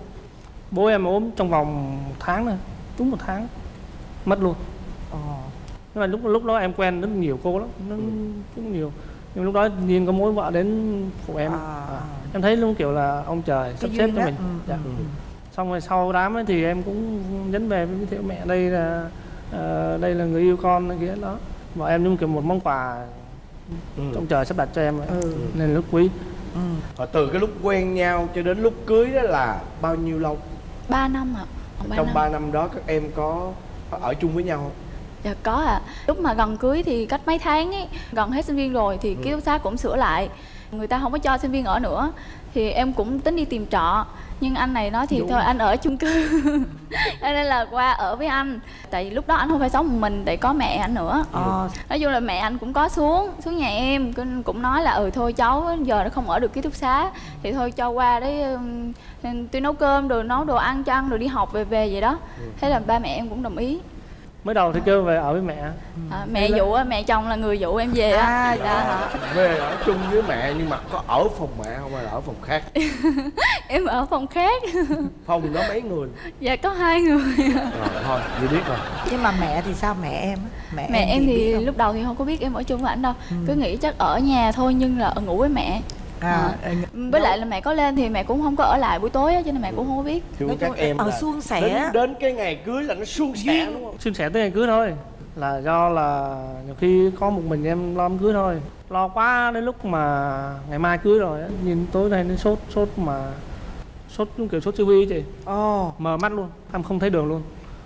Bố em ốm trong vòng một tháng thôi đúng một tháng mất luôn. Ồ. nhưng mà lúc lúc đó em quen rất nhiều cô lắm nó rất nhiều. Nhưng lúc đó nhiên có mối vợ đến phụ em. À, À, em thấy luôn kiểu là ông trời sắp xếp cho đó. mình. Ừ, dạ. ừ, ừ. Xong rồi sau đám ấy thì em cũng dẫn về với thiệu mẹ đây là ờ, đây là người yêu con kia đó và em như kiểu một món quà ừ. ông trời sắp đặt cho em ấy. Ừ. nên lúc quý Ừ. Từ cái lúc quen nhau cho đến lúc cưới đó là bao nhiêu lâu 3 năm ạ Còn ba trong năm. 3 năm đó các em có ở chung với nhau không Dạ có ạ Lúc mà gần cưới thì cách mấy tháng ấy Gần hết sinh viên rồi thì ký túc xá cũng sửa lại Người ta không có cho sinh viên ở nữa Thì em cũng tính đi tìm trọ. Nhưng anh này nói thì Đúng. thôi anh ở chung cư. Cho nên là qua ở với anh. Tại vì lúc đó anh không phải sống một mình Để có mẹ anh nữa. Ờ, Nói chung là mẹ anh cũng có xuống Xuống nhà em Cũng- nói là ừ thôi cháu giờ nó không ở được ký túc xá. Thì thôi cho qua đấy Tôi nấu cơm rồi nấu đồ ăn cho ăn Rồi đi học về về vậy đó. Thế là ba mẹ em cũng đồng ý mới đầu thì kêu về ở với mẹ. À, mẹ dụ á, mẹ chồng là người dụ em về á. À, dạ. hả về ở chung với mẹ nhưng mà có ở phòng mẹ không hay là ở phòng khác? Em ở phòng khác. Phòng đó mấy người? Dạ có hai người. Rồi thôi như biết rồi. Nhưng mà mẹ thì sao mẹ em á? mẹ, mẹ em biết thì lúc đầu thì không có biết em ở chung với ảnh đâu. Ừ. cứ nghĩ chắc ở nhà thôi nhưng là ở ngủ với mẹ à, với lại là mẹ có lên thì mẹ cũng không có ở lại buổi tối á cho nên mẹ cũng không có biết. Chứ Nói các chung em ở là suôn sẻ. đến, đến cái ngày cưới là nó suôn sẻ đúng không? xin sẻ tới ngày cưới thôi. Là do là nhiều khi có một mình em lo đám cưới thôi. Lo quá đến lúc mà ngày mai cưới rồi á, nhìn tối nay nó sốt sốt mà sốt giống kiểu sốt siêu vi chị. Ồ. Mờ mắt luôn em không thấy đường luôn.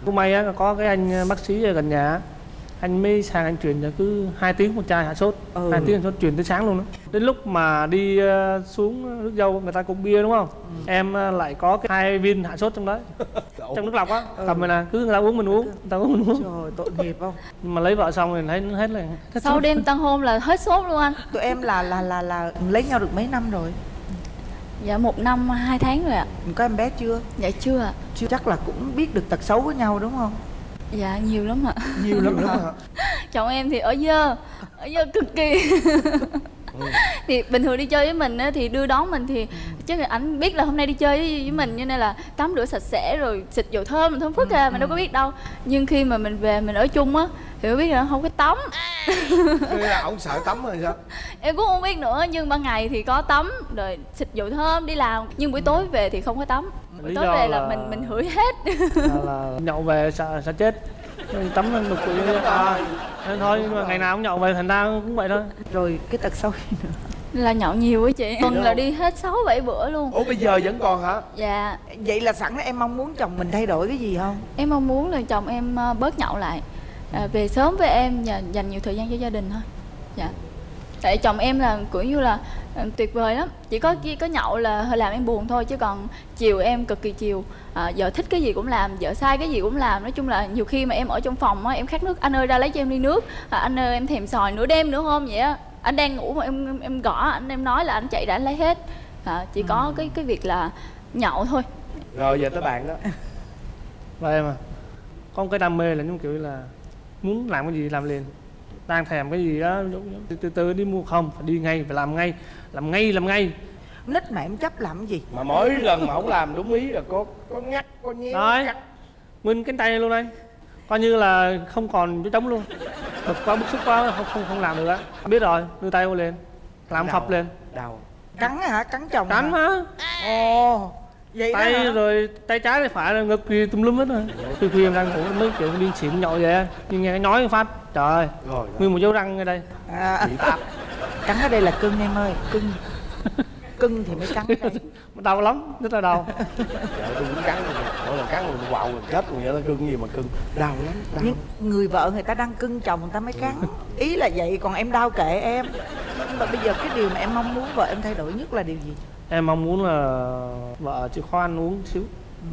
Cũng may á có cái anh bác sĩ ở gần nhà anh mới sang anh truyền cho cứ hai tiếng một chai hạ sốt. Ừ. hai tiếng hạ sốt truyền tới sáng luôn đó đến lúc mà đi ờ, xuống nước dâu người ta cũng bia đúng không? Em ờ, lại có cái hai viên hạ sốt trong đấy. Trong nước lọc á. Cầm rồi nè cứ người ta uống mình uống người ta uống mình uống. Trời tội nghiệp không? Nhưng mà lấy vợ xong thì thấy nó hết rồi hết sau sốt. đêm tân hôn là hết sốt luôn anh. Tụi em là là là là lấy nhau được mấy năm rồi? Dạ một năm hai tháng rồi ạ. Có em bé chưa? Dạ chưa ạ. Chưa. Chắc là cũng biết được tật xấu của nhau đúng không dạ nhiều lắm ạ. Nhiều lắm hả? Chồng em thì ở dơ ở dơ cực kỳ. Thì bình thường đi chơi với mình á, thì đưa đón mình thì chứ ảnh biết là hôm nay đi chơi với, mình cho nên là tắm rửa sạch sẽ rồi xịt dầu thơm thơm phức à mình đâu có biết đâu. Nhưng khi mà mình về mình ở chung á thì mới biết là không có tắm. Thế là ông sợ tắm rồi sao? Em cũng không biết nữa nhưng ban ngày thì có tắm rồi xịt dầu thơm đi làm. Nhưng buổi tối về thì không có tắm Lý tối do về là là- mình mình hửi hết. là, là nhậu về sợ sợ chết. Nên tắm lên đục quỷ à, nên thôi nhưng mà ngày nào cũng nhậu về thành ra cũng vậy thôi. Rồi cái tật xấu nữa? Là nhậu nhiều á chị. Tuần là đi hết 6 7 bữa luôn. Ủa bây giờ vẫn còn hả? Dạ. Vậy là sẵn em mong muốn chồng mình thay đổi cái gì không? Em mong muốn là chồng em ờ, bớt nhậu lại. À, về sớm với em và dành nhiều thời gian cho gia đình thôi. Dạ tại chồng em là kiểu như là ờ, tuyệt vời lắm. Chỉ có có nhậu là hơi làm em buồn thôi chứ còn chiều em cực kỳ chiều. À, vợ thích cái gì cũng làm vợ sai cái gì cũng làm. Nói chung là nhiều khi mà em ở trong phòng á em khát nước anh ơi ra lấy cho em ly nước. À, anh ơi em thèm sòi nửa đêm nữa không? Vậy á anh đang ngủ mà em em gõ anh em nói là anh chạy anh lấy hết. À, chỉ có cái cái việc là nhậu thôi. Rồi giờ tới bạn đó. Và em à có một cái đam mê là giống kiểu là muốn làm cái gì làm liền đang thèm cái gì đó từ từ, từ đi mua không phải đi ngay phải làm ngay làm ngay làm ngay. Nít mà em chấp làm cái gì? Mà mỗi lần mà không làm đúng ý là có có ngắt có nhéo Đấy. cắt. Nguyên cánh tay luôn đây coi như là không còn chỗ trống luôn. Bực quá bức xúc quá không không không làm được á. Biết rồi đưa tay vô lên làm phập lên đầu cắn hả? Cắn chồng cắn hả? mà ồ vậy tay hả? rồi tay trái tay phải ngực gì tùm lum hết rồi. Khi khi em đang ngủ mấy kiểu điên xỉn nhậu vậy á. nhưng nghe nói phát trời ơi rồi nguyên một dấu răng ở đây. À, cắn ở đây là cưng em ơi cưng. Cưng thì mới cắn ở đây đau lắm rất là đau. Trời tôi cũng cắn rồi mỗi lần cắn rồi quạo rồi chết rồi vậy nó cưng gì mà cưng. Đau lắm đau nhưng người vợ người ta đang cưng chồng người ta mới cắn. Ý là vậy còn em đau kệ em. Nhưng mà bây giờ cái điều mà em mong muốn vợ em thay đổi nhất là điều gì? Em mong muốn là vợ chịu khó ăn uống xíu.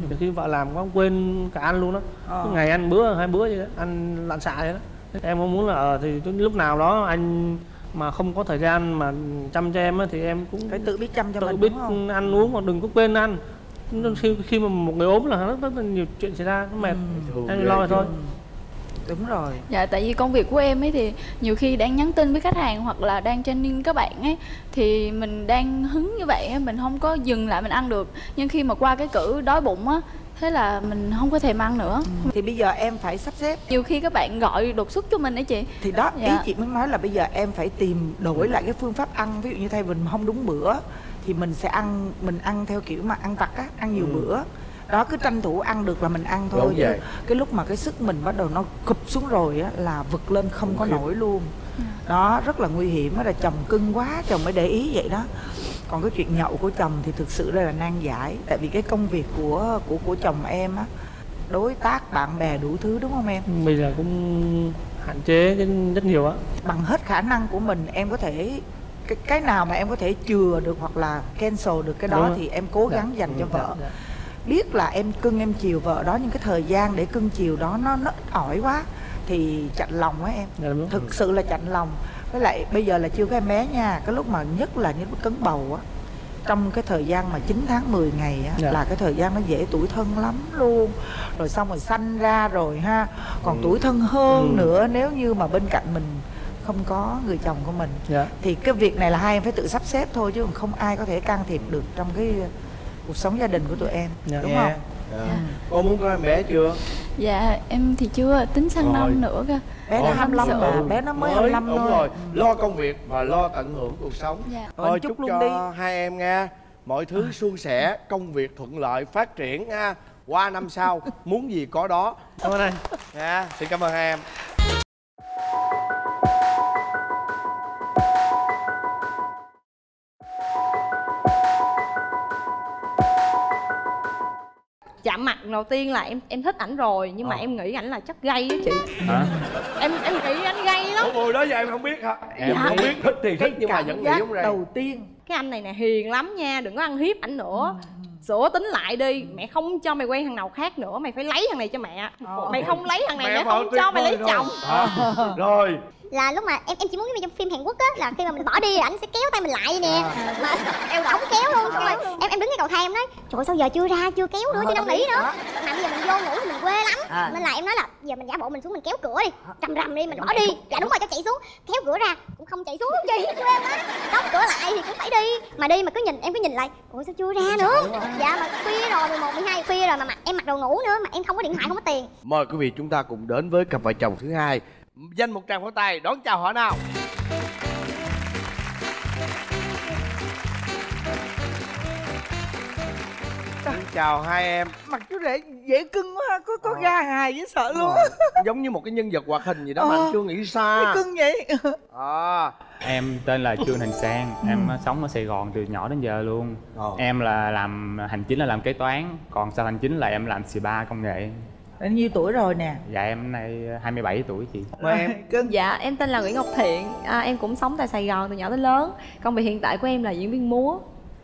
Nhiều khi vợ làm quá quên cả ăn luôn đó Ờ. Cứ ngày ăn bữa hai bữa vậy đó ăn lặn xạ vậy đó em mong muốn là ờ, thì lúc nào đó anh mà không có thời gian mà chăm cho em á, thì em cũng phải tự biết chăm cho tự mình biết đúng không? ăn uống mà đừng có quên ăn. Nên khi khi mà một người ốm là rất, rất là nhiều chuyện xảy ra nó mệt. Thường em lo rồi thôi. Đúng rồi. Dạ tại vì công việc của em ấy thì nhiều khi đang nhắn tin với khách hàng hoặc là đang training các bạn ấy thì mình đang hứng như vậy á, mình không có dừng lại mình ăn được. Nhưng khi mà qua cái cử đói bụng á thế là mình không có thèm ăn nữa. Thì bây giờ em phải sắp xếp. Nhiều khi các bạn gọi đột xuất cho mình ấy chị. Thì đó ý Dạ. chị muốn nói là bây giờ em phải tìm đổi lại cái phương pháp ăn. Ví dụ như thay vì mình không đúng bữa thì mình sẽ ăn mình ăn theo kiểu mà ăn vặt á ăn nhiều bữa. Đó cứ tranh thủ ăn được là mình ăn thôi. Đúng vậy. cái lúc mà cái sức mình bắt đầu nó cụp xuống rồi á là vực lên không có nổi luôn. Đó rất là nguy hiểm đó là chồng cưng quá chồng mới để ý vậy đó còn cái chuyện nhậu của chồng thì thực sự đây là nan giải. Tại vì cái công việc của của của chồng em á đối tác bạn bè đủ thứ đúng không em? Bây giờ cũng hạn chế rất nhiều á. Bằng hết khả năng của mình em có thể cái, cái nào mà em có thể chừa được hoặc là cancel được cái đó thì em cố gắng Dạ, dành cho dạ, vợ. dạ. biết là em cưng em chiều vợ đó nhưng cái thời gian để cưng chiều đó nó nó ít ỏi quá thì chạnh lòng á em. Dạ, thực sự là chạnh lòng với lại bây giờ là chưa có em bé nha. Cái lúc mà nhất là những cấn bầu á trong cái thời gian mà 9 tháng 10 ngày á Dạ. là cái thời gian nó dễ tuổi thân lắm luôn. Rồi xong rồi sanh ra rồi ha. Còn tuổi thân hơn Ừ. nữa nếu như mà bên cạnh mình không có người chồng của mình. Dạ. Thì cái việc này là hai em phải tự sắp xếp thôi chứ còn không ai có thể can thiệp được trong cái cuộc sống gia đình của tụi em Dạ. đúng không? Dạ. cô muốn có em bé chưa? Dạ em thì chưa tính sang năm nữa cơ bé nó Ôi, 25 sợ. mà bé nó mới 25 đúng thôi. rồi. Lo công việc và lo tận hưởng cuộc sống. Dạ. Thôi chúc chúc luôn cho đi. hai em nghe. Mọi thứ suôn sẻ công việc thuận lợi phát triển ha. Qua năm sau muốn gì có đó. Cảm ơn anh. Nha xin cảm ơn hai em chạm mặt đầu tiên là em em thích ảnh rồi nhưng mà Ờ. em nghĩ ảnh là chất gay á chị. Hả? Em em nghĩ anh gay lắm. Ủa, đó giờ em không biết hả? Em Dạ. không biết thích thì thích nhưng mà vẫn nghĩ giác không ra đầu tiên. Cái anh này nè hiền lắm nha đừng có ăn hiếp ảnh nữa. Sửa tính lại đi mẹ không cho mày quen thằng nào khác nữa mày phải lấy thằng này cho mẹ. Mày không lấy thằng này mẹ, vợ không cho mày lấy rồi. chồng. À, rồi là lúc mà em em chỉ muốn giống trong phim Hàn Quốc á là khi mà mình bỏ đi ảnh sẽ kéo tay mình lại vậy nè mà em ổng kéo luôn xong rồi em em đứng cái cầu thang em nói trời ơi, sao giờ chưa ra chưa kéo nữa chưa năn nỉ nữa. Mà bây giờ mình vô ngủ thì mình quê lắm. À. nên là em nói là giờ mình giả bộ mình xuống mình kéo cửa đi rầm rầm đi mình bỏ đi. dạ đúng rồi cho chạy xuống. Kéo cửa ra cũng không chạy xuống gì quê quá đóng cửa lại thì cũng phải đi. Mà đi mà cứ nhìn em cứ nhìn lại ủa sao chưa ra nữa? dạ mà khuya rồi 11, 12 khuya rồi mà mặt em mặc đồ ngủ nữa mà em không có điện thoại không có tiền. Mời quý vị chúng ta cùng đến với cặp vợ chồng thứ hai Dành một tràng pháo tay đón chào họ nào? Xin chào hai em. Mặt chú rể dễ cưng quá ha, có có ga hài dễ sợ luôn. Á Giống như một cái nhân vật hoạt hình gì đó mà Ờ. anh chưa nghĩ xa. Cưng vậy. À. Em tên là Trương Thành Sang, em sống ở Sài Gòn từ nhỏ đến giờ luôn. Em là làm hành chính là làm kế toán, còn sau hành chính là em làm spa công nghệ. Bao nhiêu tuổi rồi nè? Dạ em nay 27 tuổi chị. Mời em. Dạ em tên là Nguyễn Ngọc Thiện. À, Em cũng sống tại Sài Gòn từ nhỏ đến lớn. Công việc hiện tại của em là diễn viên múa.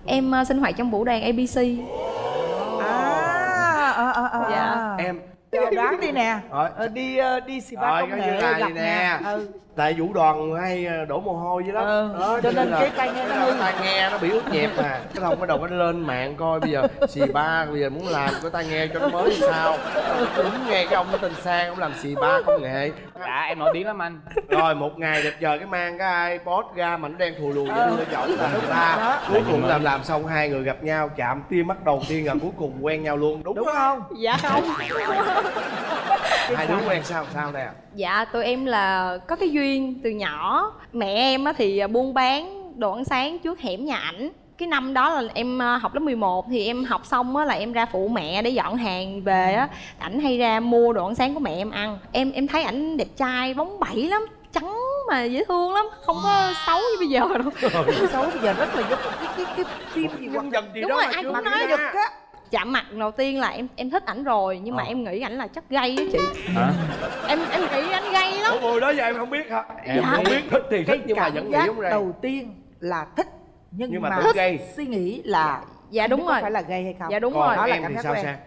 Em uh, sinh hoạt trong vũ đoàn ABC à ờ ờ ờ Dạ. Em. Giờ đoán đi nè. Rồi. Ờ, đi ờ, đi xì ba Rồi công nghệ gặp gì nè. ừ. Tại vũ đoàn hay ờ, đổ mồ hôi dữ lắm Ừ, Đó, cho nên là- cái tai nghe nó hư. tai nghe nó bị ướt nhẹp mà. Cái thông bắt đầu có lên mạng coi bây giờ xì ba bây giờ muốn làm cái tai nghe cho nó mới thì sao. Đúng nghe cái ông nó tên Sang ông làm xì ba công nghệ Dạ em nổi tiếng lắm anh. Rồi một ngày đẹp trời cái mang cái iPod ra mảnh đen thù lù Ừ. đưa chồng là chúng ta. Cuối cùng làm làm xong hai người gặp nhau chạm tim mắt đầu tiên là cuối cùng quen nhau luôn. Đúng, đúng không? Dạ không. Hai đứa quen sao? Sao nè Dạ tụi em là có cái duyên từ nhỏ. Mẹ em á thì buôn bán đồ ăn sáng trước hẻm nhà ảnh. Cái năm đó là em ờ, học lớp 11 thì em học xong á là em ra phụ mẹ để dọn hàng về á. Ảnh hay ra mua đồ ăn sáng của mẹ em ăn. Em em thấy ảnh đẹp trai bóng bẩy lắm trắng mà dễ thương lắm. Không có xấu như bây giờ đâu. Xấu bây giờ rất là giống cái cái cái phim gì hoặc đúng đó rồi mà ai cũng nói được á chạm mặt đầu tiên là em em thích ảnh rồi nhưng mà Ờ. em nghĩ ảnh là chắc gay á chị Hả? em em nghĩ anh gay lắm Ủa, đó giờ em không biết hả em Dạ. không biết thích thì thích nhưng mà vẫn nghĩ giác không ra đầu tiên là thích nhưng, Nhưng mà mà, tưởng gay. suy nghĩ là dạ không đúng rồi phải là gay hay không dạ đúng còn rồi đó là em cảm thì giác sao quen. sang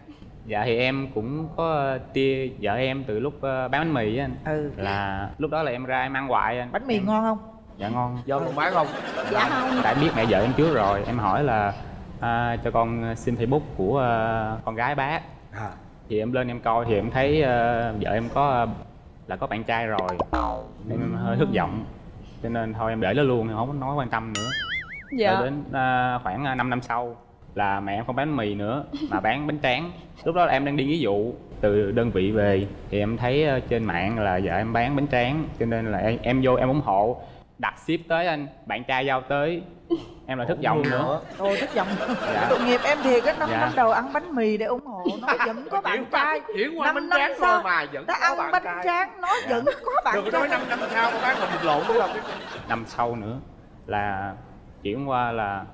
Dạ thì em cũng có tia vợ em từ lúc ờ, bán bánh mì á anh. ừ Là lúc đó là em ra em ăn hoài anh. bánh mì Em- ngon không Dạ ngon. do còn bán không dạ không Tại biết mẹ vợ em trước rồi, em hỏi là à, cho con xin Facebook của à, con gái bác. à. Thì em lên em coi thì em thấy à, vợ em có là có bạn trai rồi. Nên em hơi thất vọng. Cho nên thôi em để nó luôn, em không có nói quan tâm nữa. dạ Rồi đến à, khoảng 5 năm sau là mẹ em không bán mì nữa mà bán bánh tráng. Lúc đó là em đang đi nghĩa vụ từ đơn vị về thì em thấy ờ, trên mạng là vợ em bán bánh tráng cho nên là em, em vô em ủng hộ đặt ship tới anh bạn trai giao tới em là thất vọng nữa. Ôi thất vọng Dạ. Tội nghiệp em thiệt á năm Dạ. năm đầu ăn bánh mì để ủng hộ Nó vẫn có bạn trai. Chuyển qua Năm bánh năm tráng sau, rồi mà vẫn Ta có ăn bạn bánh trai. tráng nó vẫn có bạn đừng trai. nói năm năm sau có bán một lộn nữa đâu năm sau nữa là chuyển qua là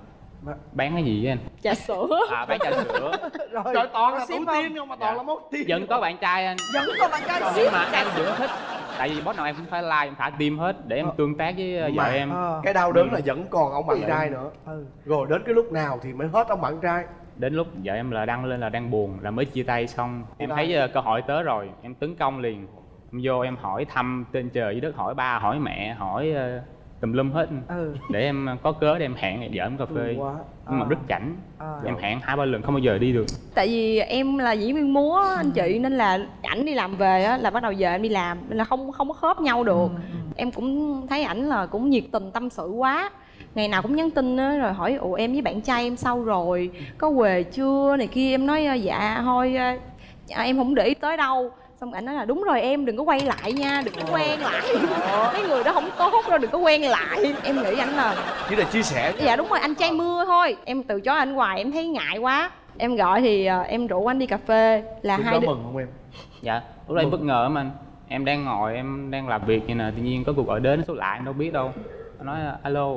bán cái gì á anh? Trà sữa. À bán trà sữa. Rồi trời toàn là không? tiên không? mà toàn là mốt tiên vẫn có bạn trai anh. Vẫn có bạn trai nhưng ship mà em vẫn thích. Tại vì boss nào em cũng phải like em thả tim hết để em tương tác với ờ, vợ Mà em. Ờ. cái đau đớn là vẫn còn ông bạn Dạ. trai nữa. Ừ. rồi đến cái lúc nào thì mới hết ông bạn trai? Đến lúc vợ em là đăng lên là đang buồn là mới chia tay xong. Em thấy ờ, cơ hội tới rồi em tấn công liền. Em vô em hỏi thăm trên trời dưới đất hỏi ba hỏi mẹ hỏi ờ, tùm lum hết. Ừ. Để em có cớ để em hẹn vợ em cà phê. quá. Nhưng mà Ờ. rất chảnh Ờ. em hẹn hai ba lần không bao giờ đi được. Tại vì em là diễn viên múa á, anh chị nên là ảnh đi làm về á là bắt đầu giờ em đi làm nên là không không có khớp nhau được. Em cũng thấy ảnh là cũng nhiệt tình tâm sự quá. Ngày nào cũng nhắn tin á rồi hỏi ủa em với bạn trai em sao rồi? Có về chưa? Này kia em nói "Ờ, dạ thôi dạ, em không để ý tới đâu xong ảnh nói là đúng rồi em đừng có quay lại nha đừng có quen lại. Mấy người đó không tốt đâu đừng có quen lại. Em nghĩ ảnh là chỉ là chia sẻ dạ đúng rồi anh trai mưa thôi. Em từ chối anh hoài em thấy ngại quá. Em gọi thì ờ, em rủ anh đi cà phê là lúc hai đứa mừng không em? Dạ lúc em bất ngờ lắm anh. Em đang ngồi em đang làm việc như nè tự nhiên có cuộc gọi đến số lạ em đâu biết đâu. Anh nói alo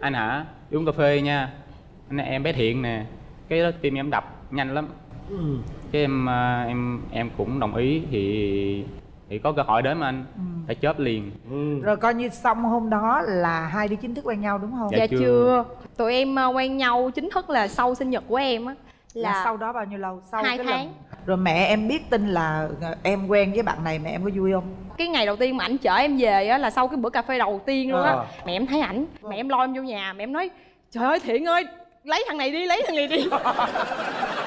anh hả? Đi uống cà phê nha. Anh em bé thiện nè. Cái đó tim em đập nhanh lắm. Ừ. cái em à, em em cũng đồng ý thì thì có cơ hội đến mà anh phải chớp liền ừ. Rồi coi như xong hôm đó là hai đứa chính thức quen nhau đúng không? Dạ dạ chưa. chưa tụi em ờ, quen nhau chính thức là sau sinh nhật của em á Là, là sau đó bao nhiêu lâu? Sau hai cái tháng. lần Rồi mẹ em biết tin là ờ, em quen với bạn này mẹ em có vui không? cái ngày đầu tiên mà ảnh chở em về á là sau cái bữa cà phê đầu tiên luôn á Ờ. mẹ em thấy ảnh mẹ em lôi em vô nhà mẹ em nói trời ơi thiện ơi lấy thằng này đi lấy thằng này đi.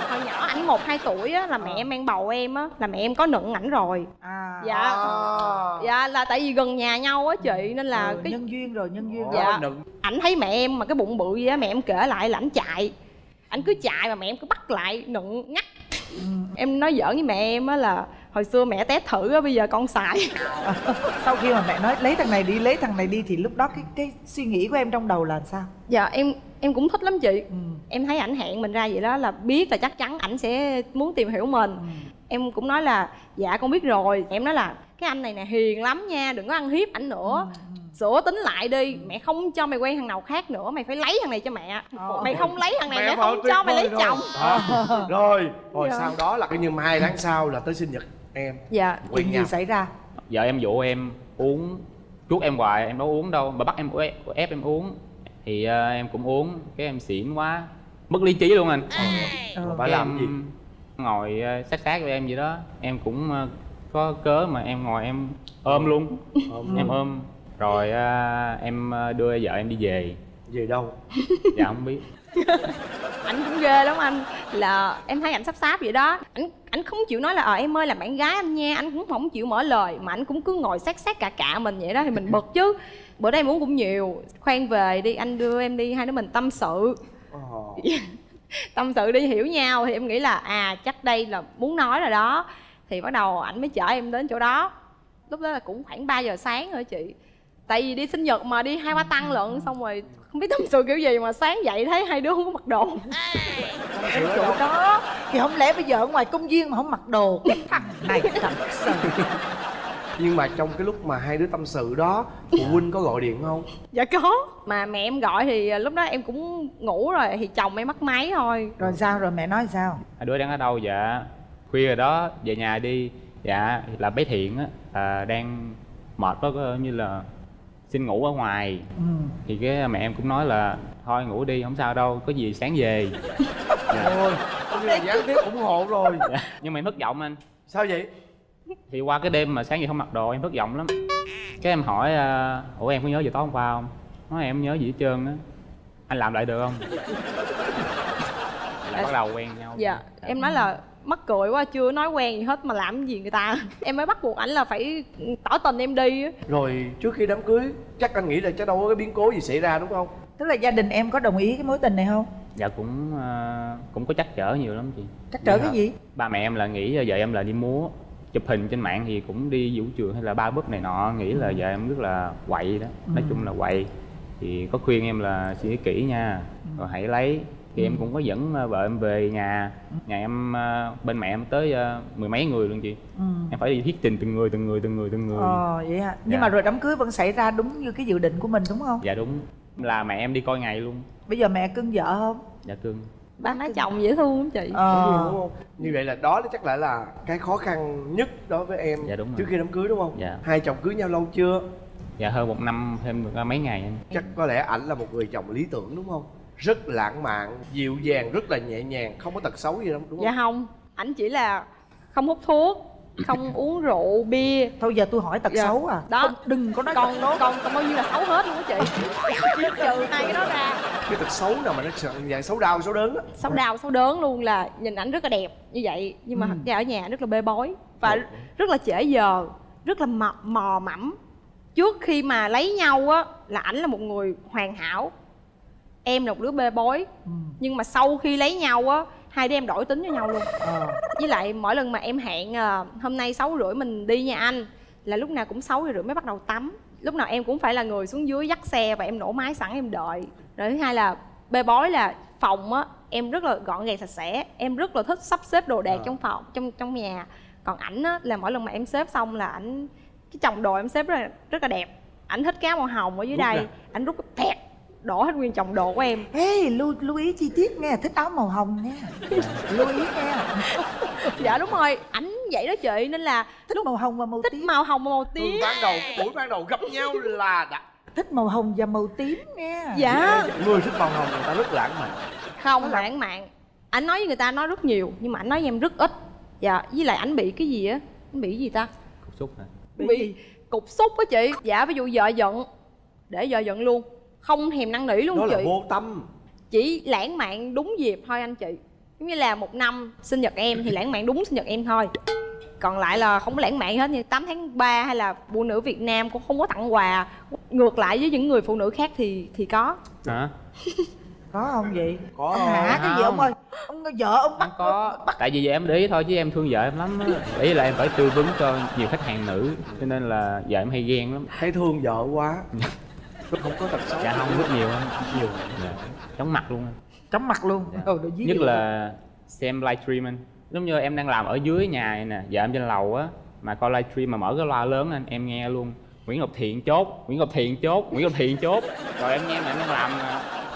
Hồi nhỏ ảnh một hai tuổi á là mẹ em mang bầu em á là mẹ em có nựng ảnh rồi. À. Dạ. À. dạ là tại vì gần nhà nhau á chị nên là Ừ, cái nhân duyên rồi nhân duyên dạ. rồi. Ảnh thấy mẹ em mà cái bụng bự gì á mẹ em kể lại là ảnh chạy. Ảnh cứ chạy mà mẹ em cứ bắt lại nựng ngắt. Em nói giỡn với mẹ em á là hồi xưa mẹ test thử á bây giờ con xài. Sau khi mà mẹ nói lấy thằng này đi lấy thằng này đi thì lúc đó cái cái suy nghĩ của em trong đầu là sao? Dạ em em cũng thích lắm chị. Em thấy ảnh hẹn mình ra vậy đó là biết là chắc chắn ảnh sẽ muốn tìm hiểu mình. Em cũng nói là dạ con biết rồi. Em nói là cái anh này nè hiền lắm nha đừng có ăn hiếp ảnh nữa. Sửa tính lại đi mẹ không cho mày quen thằng nào khác nữa mày phải lấy thằng này cho mẹ. Mày không lấy thằng này mẹ vợ không cho mày lấy rồi. chồng. À, rồi rồi Dạ. sau đó là cái như mà hai tháng sau là tới sinh nhật em. Dạ Quen chuyện nhau. gì xảy ra? Vợ em dụ em uống chuốt em hoài em đâu uống đâu. Bà bắt em ép, em uống. Thì ờ, em cũng uống cái em xỉn quá. Mất lý trí luôn anh. Rồi bà Cái làm gì? Ngồi ờ, sát sát với em vậy đó. Em cũng ờ, có cớ mà em ngồi em ôm luôn. Em ôm. Rồi ờ, em đưa vợ em đi về. Về đâu? Dạ không biết. Ảnh cũng ghê lắm anh là em thấy ảnh sắp sáp vậy đó. Ảnh ảnh không chịu nói là ờ em ơi là bạn gái anh nha. Anh cũng không chịu mở lời mà anh cũng cứ ngồi sát sát cả cả mình vậy đó thì mình bực chứ. Bữa đây em uống cũng nhiều. Khoan về đi anh đưa em đi hai đứa mình tâm sự. Tâm sự đi hiểu nhau thì em nghĩ là à chắc đây là muốn nói rồi đó. Thì bắt đầu ảnh mới chở em đến chỗ đó. Lúc đó là cũng khoảng 3 giờ sáng rồi chị tại vì đi sinh nhật mà đi hai ba tăng lận xong rồi không biết tâm sự kiểu gì mà sáng dậy thấy hai đứa không có mặc đồ. Em chỗ đó thì không lẽ bây giờ ở ngoài công viên mà không mặc đồ? Cái thằng này thật sự. Nhưng mà trong cái lúc mà hai đứa tâm sự đó phụ huynh có gọi điện không? Dạ có. Mà mẹ em gọi thì lúc đó em cũng ngủ rồi thì chồng em bắt máy thôi. Rồi sao rồi mẹ nói sao? Hai đứa đang ở đâu dạ khuya rồi đó về nhà đi. Dạ là bé thiện á à, đang mệt quá có như là xin ngủ ở ngoài. Ừ. thì cái mẹ em cũng nói là thôi ngủ đi không sao đâu có gì sáng về. Dạ. ôi nghĩa là gián tiếp ủng hộ rồi. Dạ. nhưng mà em thất vọng anh. Sao vậy? Thì qua cái đêm mà sáng giờ không mặc đồ em thất vọng lắm. Cái em hỏi à, ủa em có nhớ gì tối hôm qua không? Nói em không nhớ gì hết trơn á. Anh làm lại được không? Là bắt đầu quen nhau. Dạ em nói là mắc cười quá chưa nói quen gì hết mà làm gì người ta. Em mới bắt buộc ảnh là phải tỏ tình em đi á. Rồi trước khi đám cưới chắc anh nghĩ là chắc đâu có cái biến cố gì xảy ra đúng không? Tức là gia đình em có đồng ý cái mối tình này không? Dạ cũng à, cũng có trắc trở nhiều lắm chị. Trắc trở cái gì? Ba mẹ em là nghĩ vợ em là đi múa chụp hình trên mạng thì cũng đi vũ trường hay là ba búp này nọ nghĩ là vợ em rất là quậy đó. Nói Ừ. chung là quậy. Thì có khuyên em là suy nghĩ kỹ nha rồi hãy lấy thì em cũng có dẫn ờ, vợ em về nhà nhà em ờ, bên mẹ em tới ờ, mười mấy người luôn chị. Ừ. em phải đi thuyết trình từng người từng người từng người từng người. Ờ vậy hả? Nhưng Dạ. mà rồi đám cưới vẫn xảy ra đúng như cái dự định của mình đúng không? Dạ đúng. Là mẹ em đi coi ngày luôn. Bây giờ mẹ cưng vợ không? Dạ cưng. Ba má chồng dễ thương lắm chị. Ờ. Đúng không? Như vậy là đó chắc lại là cái khó khăn nhất đối với em Dạ, đúng rồi. trước khi đám cưới đúng không? Dạ. hai chồng cưới nhau lâu chưa? Dạ hơn một năm thêm được mấy ngày anh. Chắc có lẽ ảnh là một người chồng lý tưởng đúng không rất lãng mạn dịu dàng rất là nhẹ nhàng không có tật xấu gì đâu đúng không? Dạ không. Ảnh chỉ là không hút thuốc không uống rượu bia. Thôi giờ tôi hỏi tật Dạ. xấu à. Đó. Không, đừng có nói còn tốt. còn còn bao nhiêu là xấu hết luôn á chị. Trừ hai cái đó ra. Cái tật xấu nào mà nó dạng xấu đau xấu đớn á. Xấu đau xấu đớn luôn là nhìn ảnh rất là đẹp như vậy nhưng mà Ừ. thật ra ở nhà rất là bê bối và rất là trễ giờ rất là mò, mò mẫm. Trước khi mà lấy nhau á là ảnh là một người hoàn hảo em là một đứa bê bối Ừ. nhưng mà sau khi lấy nhau á hai đứa em đổi tính với nhau luôn Ờ. với lại mỗi lần mà em hẹn à, hôm nay sáu rưỡi mình đi nha anh là lúc nào cũng sáu rưỡi mới bắt đầu tắm lúc nào em cũng phải là người xuống dưới dắt xe và em nổ máy sẵn em đợi rồi thứ hai là bê bối là phòng á em rất là gọn gàng sạch sẽ em rất là thích sắp xếp đồ đạc Ờ. trong phòng trong trong nhà còn ảnh á là mỗi lần mà em xếp xong là ảnh cái chồng đồ em xếp rất là rất là đẹp ảnh thích cái áo màu hồng ở dưới Rút đây ra. ảnh rút tẹt đổ hết nguyên chồng đồ của em. Ê, lưu, lưu ý chi tiết nghe, thích áo màu hồng nha Lưu ý nghe. Dạ đúng rồi. Ảnh vậy đó chị nên là Thích màu hồng và màu thích tím. màu hồng và màu tím. Ban đầu buổi ban đầu gặp nhau là đã. Thích màu hồng và màu tím nha dạ. Người thích màu hồng người ta rất lãng mạn. Không lãng mạn. Ảnh nói với người ta nói rất nhiều nhưng mà ảnh nói với em rất ít. Dạ với lại ảnh bị cái gì á? Ảnh bị cái gì ta? Cục xúc hả? Bị, cục xúc á chị. Dạ ví dụ vợ giận. Để vợ giận luôn không thèm năn nỉ luôn đó chị. là vô tâm. Chỉ lãng mạn đúng dịp thôi anh chị. Giống như là một năm sinh nhật em thì lãng mạn đúng sinh nhật em thôi. Còn lại là không có lãng mạn hết như 8 tháng 3 hay là phụ nữ Việt Nam cũng không có tặng quà. Ngược lại với những người phụ nữ khác thì thì có. Hả? Có không vậy? Có ông hả cái gì ông ơi? Ông vợ ông bắt có. tại vì vợ em để ý thôi chứ em thương vợ em lắm á. Ý là em phải tư vấn cho nhiều khách hàng nữ cho nên là vợ em hay ghen lắm. Thấy thương vợ quá không có tật xấu. Dạ không rất nhiều anh nhiều. Dạ. chóng mặt luôn. Anh chóng mặt luôn. Ừ, nhất là xem livestream anh. Giống như em đang làm ở dưới nhà này nè vợ em trên lầu á mà coi livestream mà mở cái loa lớn anh em nghe luôn. Nguyễn Ngọc Thiện chốt Nguyễn Ngọc Thiện chốt Nguyễn Ngọc Thiện chốt. Rồi em nghe mà em đang làm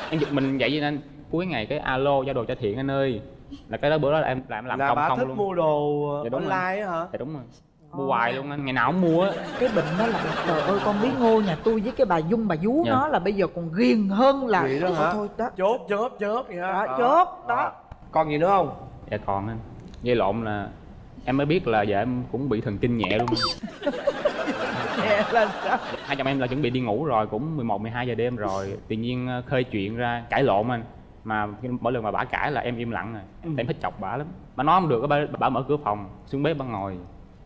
em giật mình vậy nên cuối ngày cái alo giao đồ cho Thiện anh ơi. Là cái đó bữa đó là em là em làm là công bà không thích luôn. mua đồ Dạ online á hả? Dạ đúng rồi mua hoài luôn anh ngày nào cũng mua á. Cái bệnh đó là trời ơi con bí ngô nhà tôi với cái bà dung bà vú Dạ. nó là bây giờ còn ghiền hơn là vậy đó thôi, hả? thôi đó. Chốt chốt chốt vậy hả? Đó, chốt, đó. còn gì nữa không? Dạ còn anh. Dây lộn là em mới biết là vợ em cũng bị thần kinh nhẹ luôn. Nhẹ là sao hai chồng em là chuẩn bị đi ngủ rồi cũng 11, 12 giờ đêm rồi. Tự nhiên ờ, khơi chuyện ra cãi lộn anh. Mà mỗi lần mà bả cãi là em im lặng rồi em thích chọc bả lắm. Bà nói không được bả, bả mở cửa phòng xuống bếp bả ngồi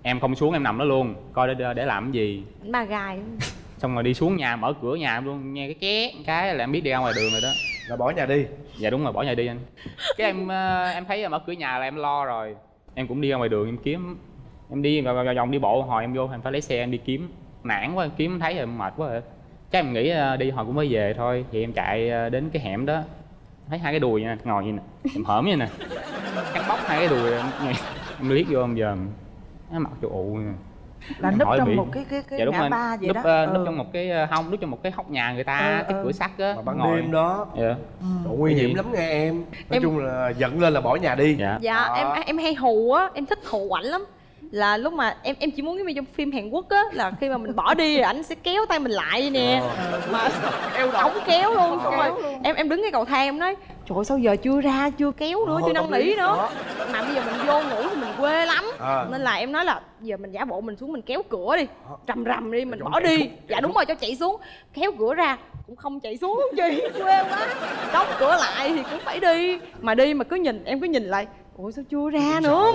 em không xuống em nằm đó luôn. Coi để để làm cái gì? Đánh ba gai xong rồi đi xuống nhà mở cửa nhà em luôn nghe cái két cái là em biết đi ra ngoài đường rồi đó. Là bỏ nhà đi. Dạ đúng rồi bỏ nhà đi anh. Cái em ờ, em thấy mở cửa nhà là em lo rồi. Em cũng đi ra ngoài đường em kiếm em đi vào, vào vòng đi bộ hồi em vô em phải lấy xe em đi kiếm. Nản quá em kiếm thấy rồi em mệt quá rồi. Chắc em nghĩ ờ, đi hồi cũng mới về thôi. Thì em chạy ờ, đến cái hẻm đó. Thấy hai cái đùi nha ngồi như nè. Em hởm như nè. Cắn bóc hai cái đùi em, em liếc vô em giờ nó mặt cho ụ nè. Là núp trong bị- một cái cái cái dạ đúng ngã ba vậy núp, đó. Ừ. núp trong một cái ờ, hông núp trong một cái hốc nhà người ta Ừ, cái ừ. cửa sắt á mà ban ngồi. đêm đó dạ. Trời, nguy hiểm lắm nghe em. Nói Em- chung là giận lên là bỏ nhà đi. Dạ. Dạ Đó. em em hay hù á em thích hù ảnh lắm là lúc mà em em chỉ muốn giống như trong phim Hàn Quốc á là khi mà mình bỏ đi ảnh sẽ kéo tay mình lại nè. Mà ổng kéo luôn xong rồi em em đứng cái cầu thang em nói trời ơi, sao giờ chưa ra chưa kéo nữa Ờ, chưa năn nỉ nữa. Mà bây giờ mình vô ngủ thì mình quê lắm. À. nên là em nói là giờ mình giả bộ mình xuống mình kéo cửa đi rầm rầm đi mình bỏ đi. xuống, dạ đúng rồi cho chạy xuống. Kéo cửa ra cũng không chạy xuống gì quê quá. Đóng cửa lại thì cũng phải đi. Mà đi mà cứ nhìn em cứ nhìn lại ủa sao chưa ra nữa?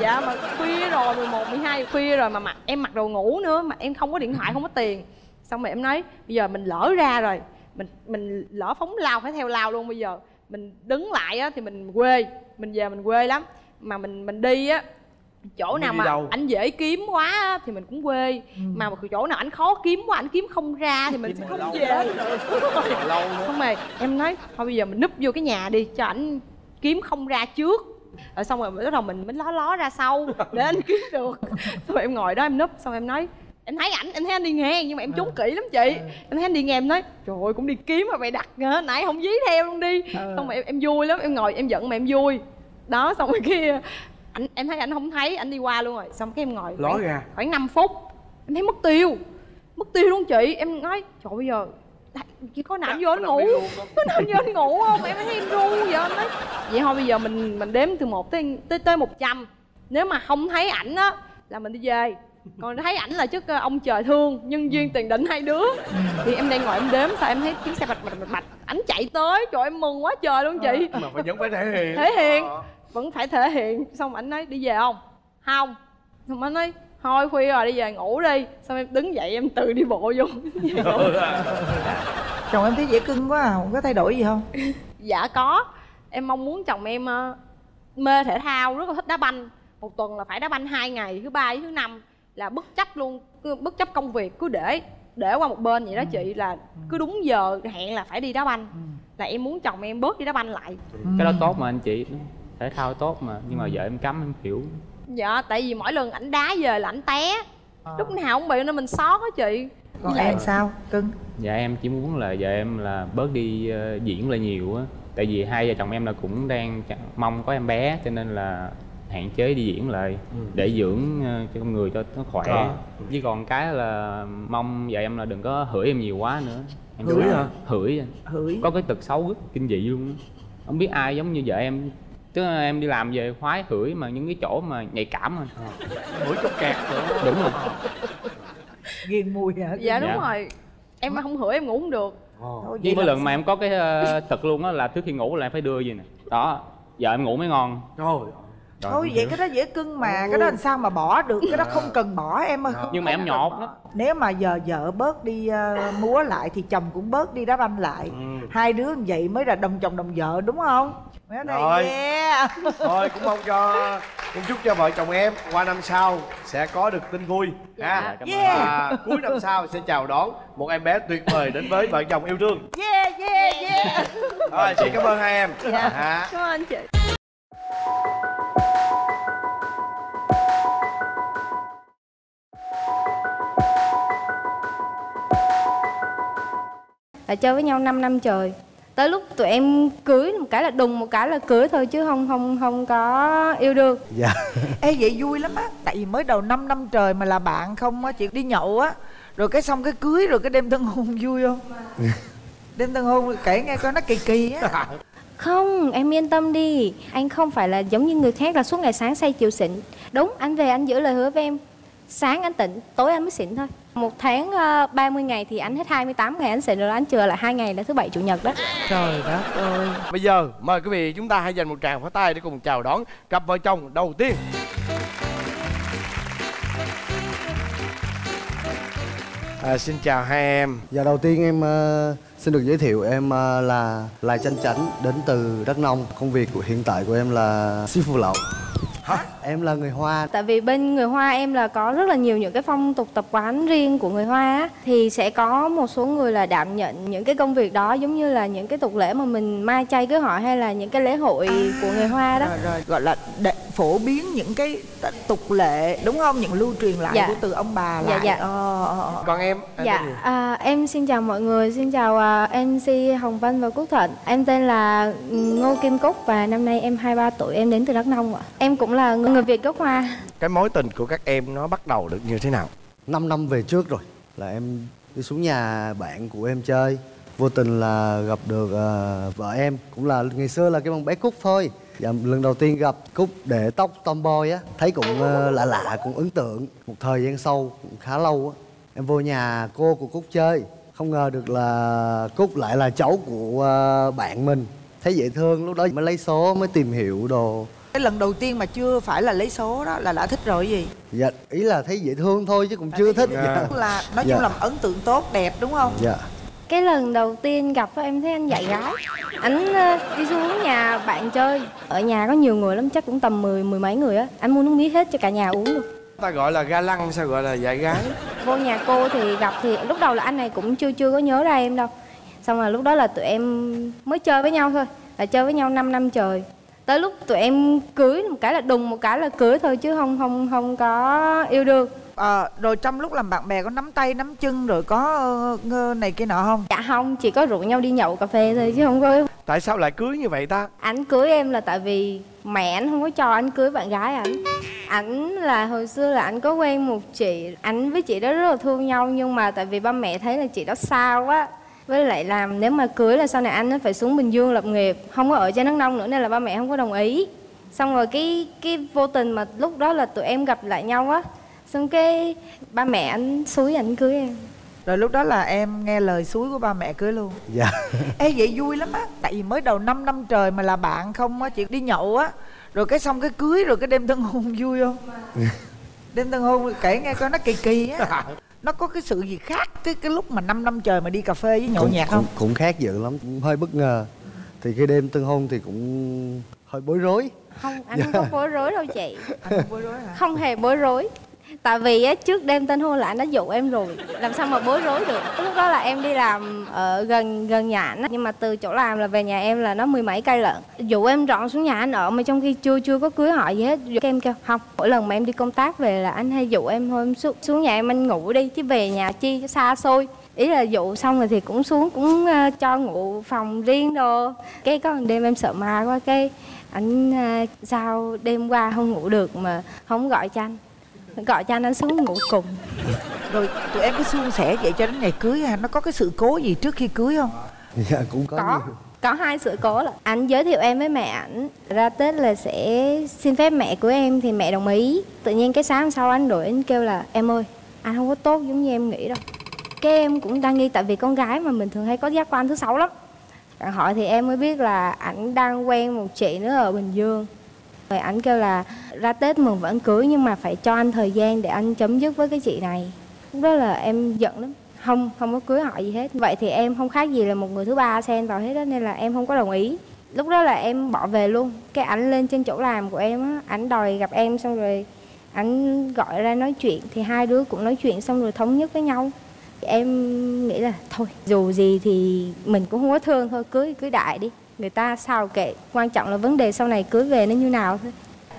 dạ mà khuya rồi 11, 12 giờ khuya rồi mà mặc em mặc đồ ngủ nữa mà em không có điện thoại không có tiền. Xong rồi em nói bây giờ mình lỡ ra rồi mình mình lỡ phóng lao phải theo lao luôn bây giờ. Mình đứng lại á thì mình quê mình về mình quê lắm. Mà mình mình đi á chỗ Không biết nào mà đâu. anh dễ kiếm quá á, thì mình cũng quê. Mà mà chỗ nào anh khó kiếm quá anh kiếm không ra thì mình sẽ không về. xong rồi em nói thôi bây giờ mình núp vô cái nhà đi cho ảnh kiếm không ra trước rồi xong rồi bắt đầu mình mới ló ló ra sau để anh kiếm được. Xong rồi em ngồi đó em núp xong em nói em thấy ảnh em thấy anh đi ngang nhưng mà em trốn kỹ lắm chị. Em thấy anh đi ngang em nói trời ơi cũng đi kiếm mà mày đặt hả? Nãy không dí theo luôn đi. Xong rồi em, em vui lắm em ngồi em giận mà em vui. Đó xong rồi kia anh em thấy anh không thấy anh đi qua luôn rồi. Xong cái em ngồi ló khoảng- ra. khoảng 5 phút em thấy mất tiêu mất tiêu luôn chị. Em nói trời bây giờ chỉ có anh vô anh ngủ. có anh vô anh ngủ không? Em thấy em ru vậy em nói vậy thôi bây giờ mình mình đếm từ 1 tới tới tới 100 nếu mà không thấy ảnh á là mình đi về. Còn thấy ảnh là trước ông trời thương nhân duyên tiền định hai đứa. Thì em đang ngồi em đếm sao em thấy chiếc xe bạch bạch bạch bạch. Ảnh chạy tới trời em mừng quá trời luôn chị. Mà phải vẫn phải thể hiện. Thể hiện. Vẫn phải thể hiện. Xong ảnh nói đi về không? Không. Xong ảnh nói thôi khuya rồi đi về ngủ đi. Xong em đứng dậy em tự đi bộ vô? Chồng em thấy dễ cưng quá à không có thay đổi gì không? Dạ có. Em mong muốn chồng em ờ, mê thể thao rất là thích đá banh. Một tuần là phải đá banh hai ngày thứ ba với thứ năm là bất chấp luôn cứ bất chấp công việc cứ để để qua một bên vậy đó chị là cứ đúng giờ hẹn là phải đi đá banh. Là em muốn chồng em bớt đi đá banh lại. Cái đó tốt mà anh chị thể thao tốt mà. Nhưng mà vợ em cấm em hiểu dạ tại vì mỗi lần ảnh đá về là ảnh té. Lúc nào cũng bị nên mình xót á chị. Còn Với lại- em sao? Cưng. Dạ em chỉ muốn là vợ em là bớt đi ờ, diễn lại nhiều á. Tại vì hai vợ chồng em là cũng đang mong có em bé cho nên là hạn chế đi diễn lại để dưỡng ờ, cho con người cho nó khỏe. À. chứ còn cái là mong vợ em là đừng có hửi em nhiều quá nữa. Em Hửi hả? hửi. Hửi. Có cái tật xấu rất kinh dị luôn không biết ai giống như vợ em tức là em đi làm về khoái hửi mà những cái chỗ mà nhạy cảm anh hửi trong kẹt nữa đúng rồi. Ghiền mùi hả? Dạ đúng Dạ. rồi. Em mà không hửi em ngủ không được. Thôi, vậy nhưng mỗi lần mà em có cái ờ, tật luôn á là trước khi ngủ là em phải đưa gì nè. Đó vợ em ngủ mới ngon. Trời thôi vậy cái đó dễ cưng mà. Cái đó làm sao mà bỏ được? Cái đó không cần bỏ em ơi. Nhưng mà em nhột lắm. Nếu mà giờ vợ bớt đi ờ, múa lại thì chồng cũng bớt đi đá banh lại. Hai đứa như vậy mới là đồng chồng đồng vợ đúng không? Mấy này Rồi. yeah. thôi cũng mong cho cũng chúc cho vợ chồng em qua năm sau sẽ có được tin vui ha. Yeah. và cuối năm sau sẽ chào đón một em bé tuyệt vời đến với vợ chồng yêu thương. Yeah yeah yeah. Rồi xin cảm ơn hai em. Dạ. Cảm ơn chị là chơi với nhau 5 năm trời. Tới lúc tụi em cưới một cái là đùng một cái là cưới thôi chứ không không không có yêu đương. Dạ. Ê vậy vui lắm á. Tại vì mới đầu 5 năm trời mà là bạn không á chị đi nhậu á. Rồi cái xong cái cưới rồi cái đêm tân hôn vui không? Đêm tân hôn kể nghe coi nó kỳ kỳ á. Không em yên tâm đi. Anh không phải là giống như người khác là suốt ngày sáng say chiều xỉn. Đúng anh về anh giữ lời hứa với em. Sáng anh tỉnh tối anh mới xỉn thôi một tháng uh, 30 ngày thì anh hết 28 ngày anh xỉn rồi anh chừa lại hai ngày là thứ bảy chủ nhật đó trời đất ơi bây giờ mời quý vị chúng ta hãy dành một tràng pháo tay để cùng chào đón cặp vợ chồng đầu tiên à, xin chào hai em Dạ đầu tiên em ờ, xin được giới thiệu em ờ, là Lai Chanh Chánh đến từ Đắk Nông. Công việc của hiện tại của em là ship phụ lậu. Em là người Hoa. tại vì bên người hoa em là có rất là nhiều những cái phong tục tập quán riêng của người hoa á, thì sẽ có một số người là đảm nhận những cái công việc đó giống như là những cái tục lễ mà mình mai chay cưới hỏi hay là những cái lễ hội của người hoa đó rồi, rồi gọi là để phổ biến những cái tục lệ đúng không những lưu truyền lại Dạ. của từ ông bà Dạ, lại dạ. Ờ, ờ, ờ. còn em em Dạ, à, em xin chào mọi người, xin chào à, MC Hồng Vân và Quốc Thuận Em tên là Ngô Kim Cúc và năm nay em 23 tuổi, em đến từ Đắk Nông ạ Em cũng là người Việt gốc Hoa cái mối tình của các em nó bắt đầu được như thế nào 5 năm về trước rồi là em đi xuống nhà bạn của em chơi. Vô tình là gặp được ờ, vợ em cũng là ngày xưa là cái con bé Cúc thôi. Dạ, lần đầu tiên gặp Cúc để tóc tomboy á, thấy cũng ờ, lạ lạ, cũng ấn tượng. Một thời gian sau cũng khá lâu á, em vô nhà cô của Cúc chơi, không ngờ được là Cúc lại là cháu của ờ, bạn mình. Thấy dễ thương, lúc đó mới lấy số mới tìm hiểu đồ. cái lần đầu tiên mà chưa phải là lấy số đó là đã thích rồi gì Dạ, ý là thấy dễ thương thôi chứ cũng chưa thích. Tức là nói Dạ. chung là ấn tượng tốt đẹp đúng không Dạ. Cái lần đầu tiên gặp em thấy anh dạy gái. Anh ờ, đi xuống nhà bạn chơi. Ở nhà có nhiều người lắm, chắc cũng tầm mười, mười mấy người á. Anh mua nước mía hết cho cả nhà uống luôn. Ta gọi là ga lăng sao gọi là dạy gái? Vô nhà cô thì gặp thì lúc đầu là anh này cũng chưa chưa có nhớ ra em đâu. Xong rồi lúc đó là tụi em mới chơi với nhau thôi. Là chơi với nhau 5 năm trời. Tới lúc tụi em cưới một cái là đùng một cái là cưới thôi chứ không không không có yêu đương Ờ, rồi trong lúc làm bạn bè có nắm tay nắm chân rồi có ngơ này kia nọ không? Dạ không, chỉ có rủ nhau đi nhậu cà phê thôi chứ không có tại sao lại cưới như vậy ta? Ảnh cưới em là tại vì mẹ anh không có cho anh cưới bạn gái ảnh. Ảnh là hồi xưa là anh có quen một chị Ảnh với chị đó rất là thương nhau Nhưng mà tại vì ba mẹ thấy là chị đó sao quá với lại làm nếu mà cưới là sau này anh nó phải xuống Bình Dương lập nghiệp Không có ở trên Đắk Nông nữa nên là ba mẹ không có đồng ý. Xong rồi cái cái vô tình mà lúc đó là tụi em gặp lại nhau á Xong cái ba mẹ anh xúi ảnh cưới em. Rồi lúc đó là em nghe lời suối của ba mẹ cưới luôn. Dạ. ê vậy vui lắm á. Tại vì mới đầu 5 năm trời mà là bạn không á chị đi nhậu á. Rồi cái xong cái cưới rồi cái đêm tân hôn vui không? Đêm tân hôn kể nghe coi nó kỳ kỳ á. Nó có cái sự gì khác cái cái lúc mà 5 năm trời mà đi cà phê với nhậu cũng, nhạc cũng, không? cũng khác dữ lắm cũng hơi bất ngờ. Thì cái đêm tân hôn thì cũng hơi bối rối. Không, anh không có bối rối đâu chị. Anh không bối rối hả? Không hề bối rối Tại vì á, trước đêm tân hôn là anh đã dụ em rồi Làm sao mà bối rối được? Lúc đó là em đi làm ở gần gần nhà anh á. Nhưng mà từ chỗ làm là về nhà em là nó mười mấy cây lận. Dụ em dọn xuống nhà anh ở mà trong khi chưa chưa có cưới họ gì hết dụ em kêu không Mỗi lần mà em đi công tác về là anh hay dụ em thôi em xuống, xuống nhà em anh ngủ đi Chứ về nhà chi xa xôi. Ý là dụ xong rồi thì cũng xuống cũng ờ, cho ngủ phòng riêng đồ. Cái có một đêm em sợ ma quá cái anh uh, ờ, sao đêm qua không ngủ được mà không gọi cho anh gọi cho anh anh xuống ngủ cùng. Rồi tụi em cứ suôn sẻ vậy cho đến ngày cưới ha. Nó có cái sự cố gì trước khi cưới không? Dạ cũng có, có. nhiều. Có hai sự cố là anh giới thiệu em với mẹ ảnh. Ra tết là sẽ xin phép mẹ của em thì mẹ đồng ý. Tự nhiên cái sáng hôm sau anh đổi anh kêu là em ơi anh không có tốt giống như em nghĩ đâu. Cái em cũng đang nghi tại vì con gái mà mình thường hay có giác quan thứ sáu lắm. Bạn hỏi thì em mới biết là ảnh đang quen một chị nữa ở Bình Dương rồi anh kêu là ra Tết mừng vẫn cưới nhưng mà phải cho anh thời gian để anh chấm dứt với cái chị này. Lúc đó là em giận lắm. Không, không có cưới họ gì hết. Vậy thì em không khác gì là một người thứ ba xen vào hết đó Nên là em không có đồng ý. Lúc đó là em bỏ về luôn. Cái ảnh lên trên chỗ làm của em á Ảnh đòi gặp em xong rồi Ảnh gọi ra nói chuyện. Thì hai đứa cũng nói chuyện xong rồi thống nhất với nhau. Em nghĩ là thôi dù gì thì mình cũng không có thương thôi cưới cưới đại đi người ta sao kệ? Quan trọng là vấn đề sau này cưới về nó như nào thôi.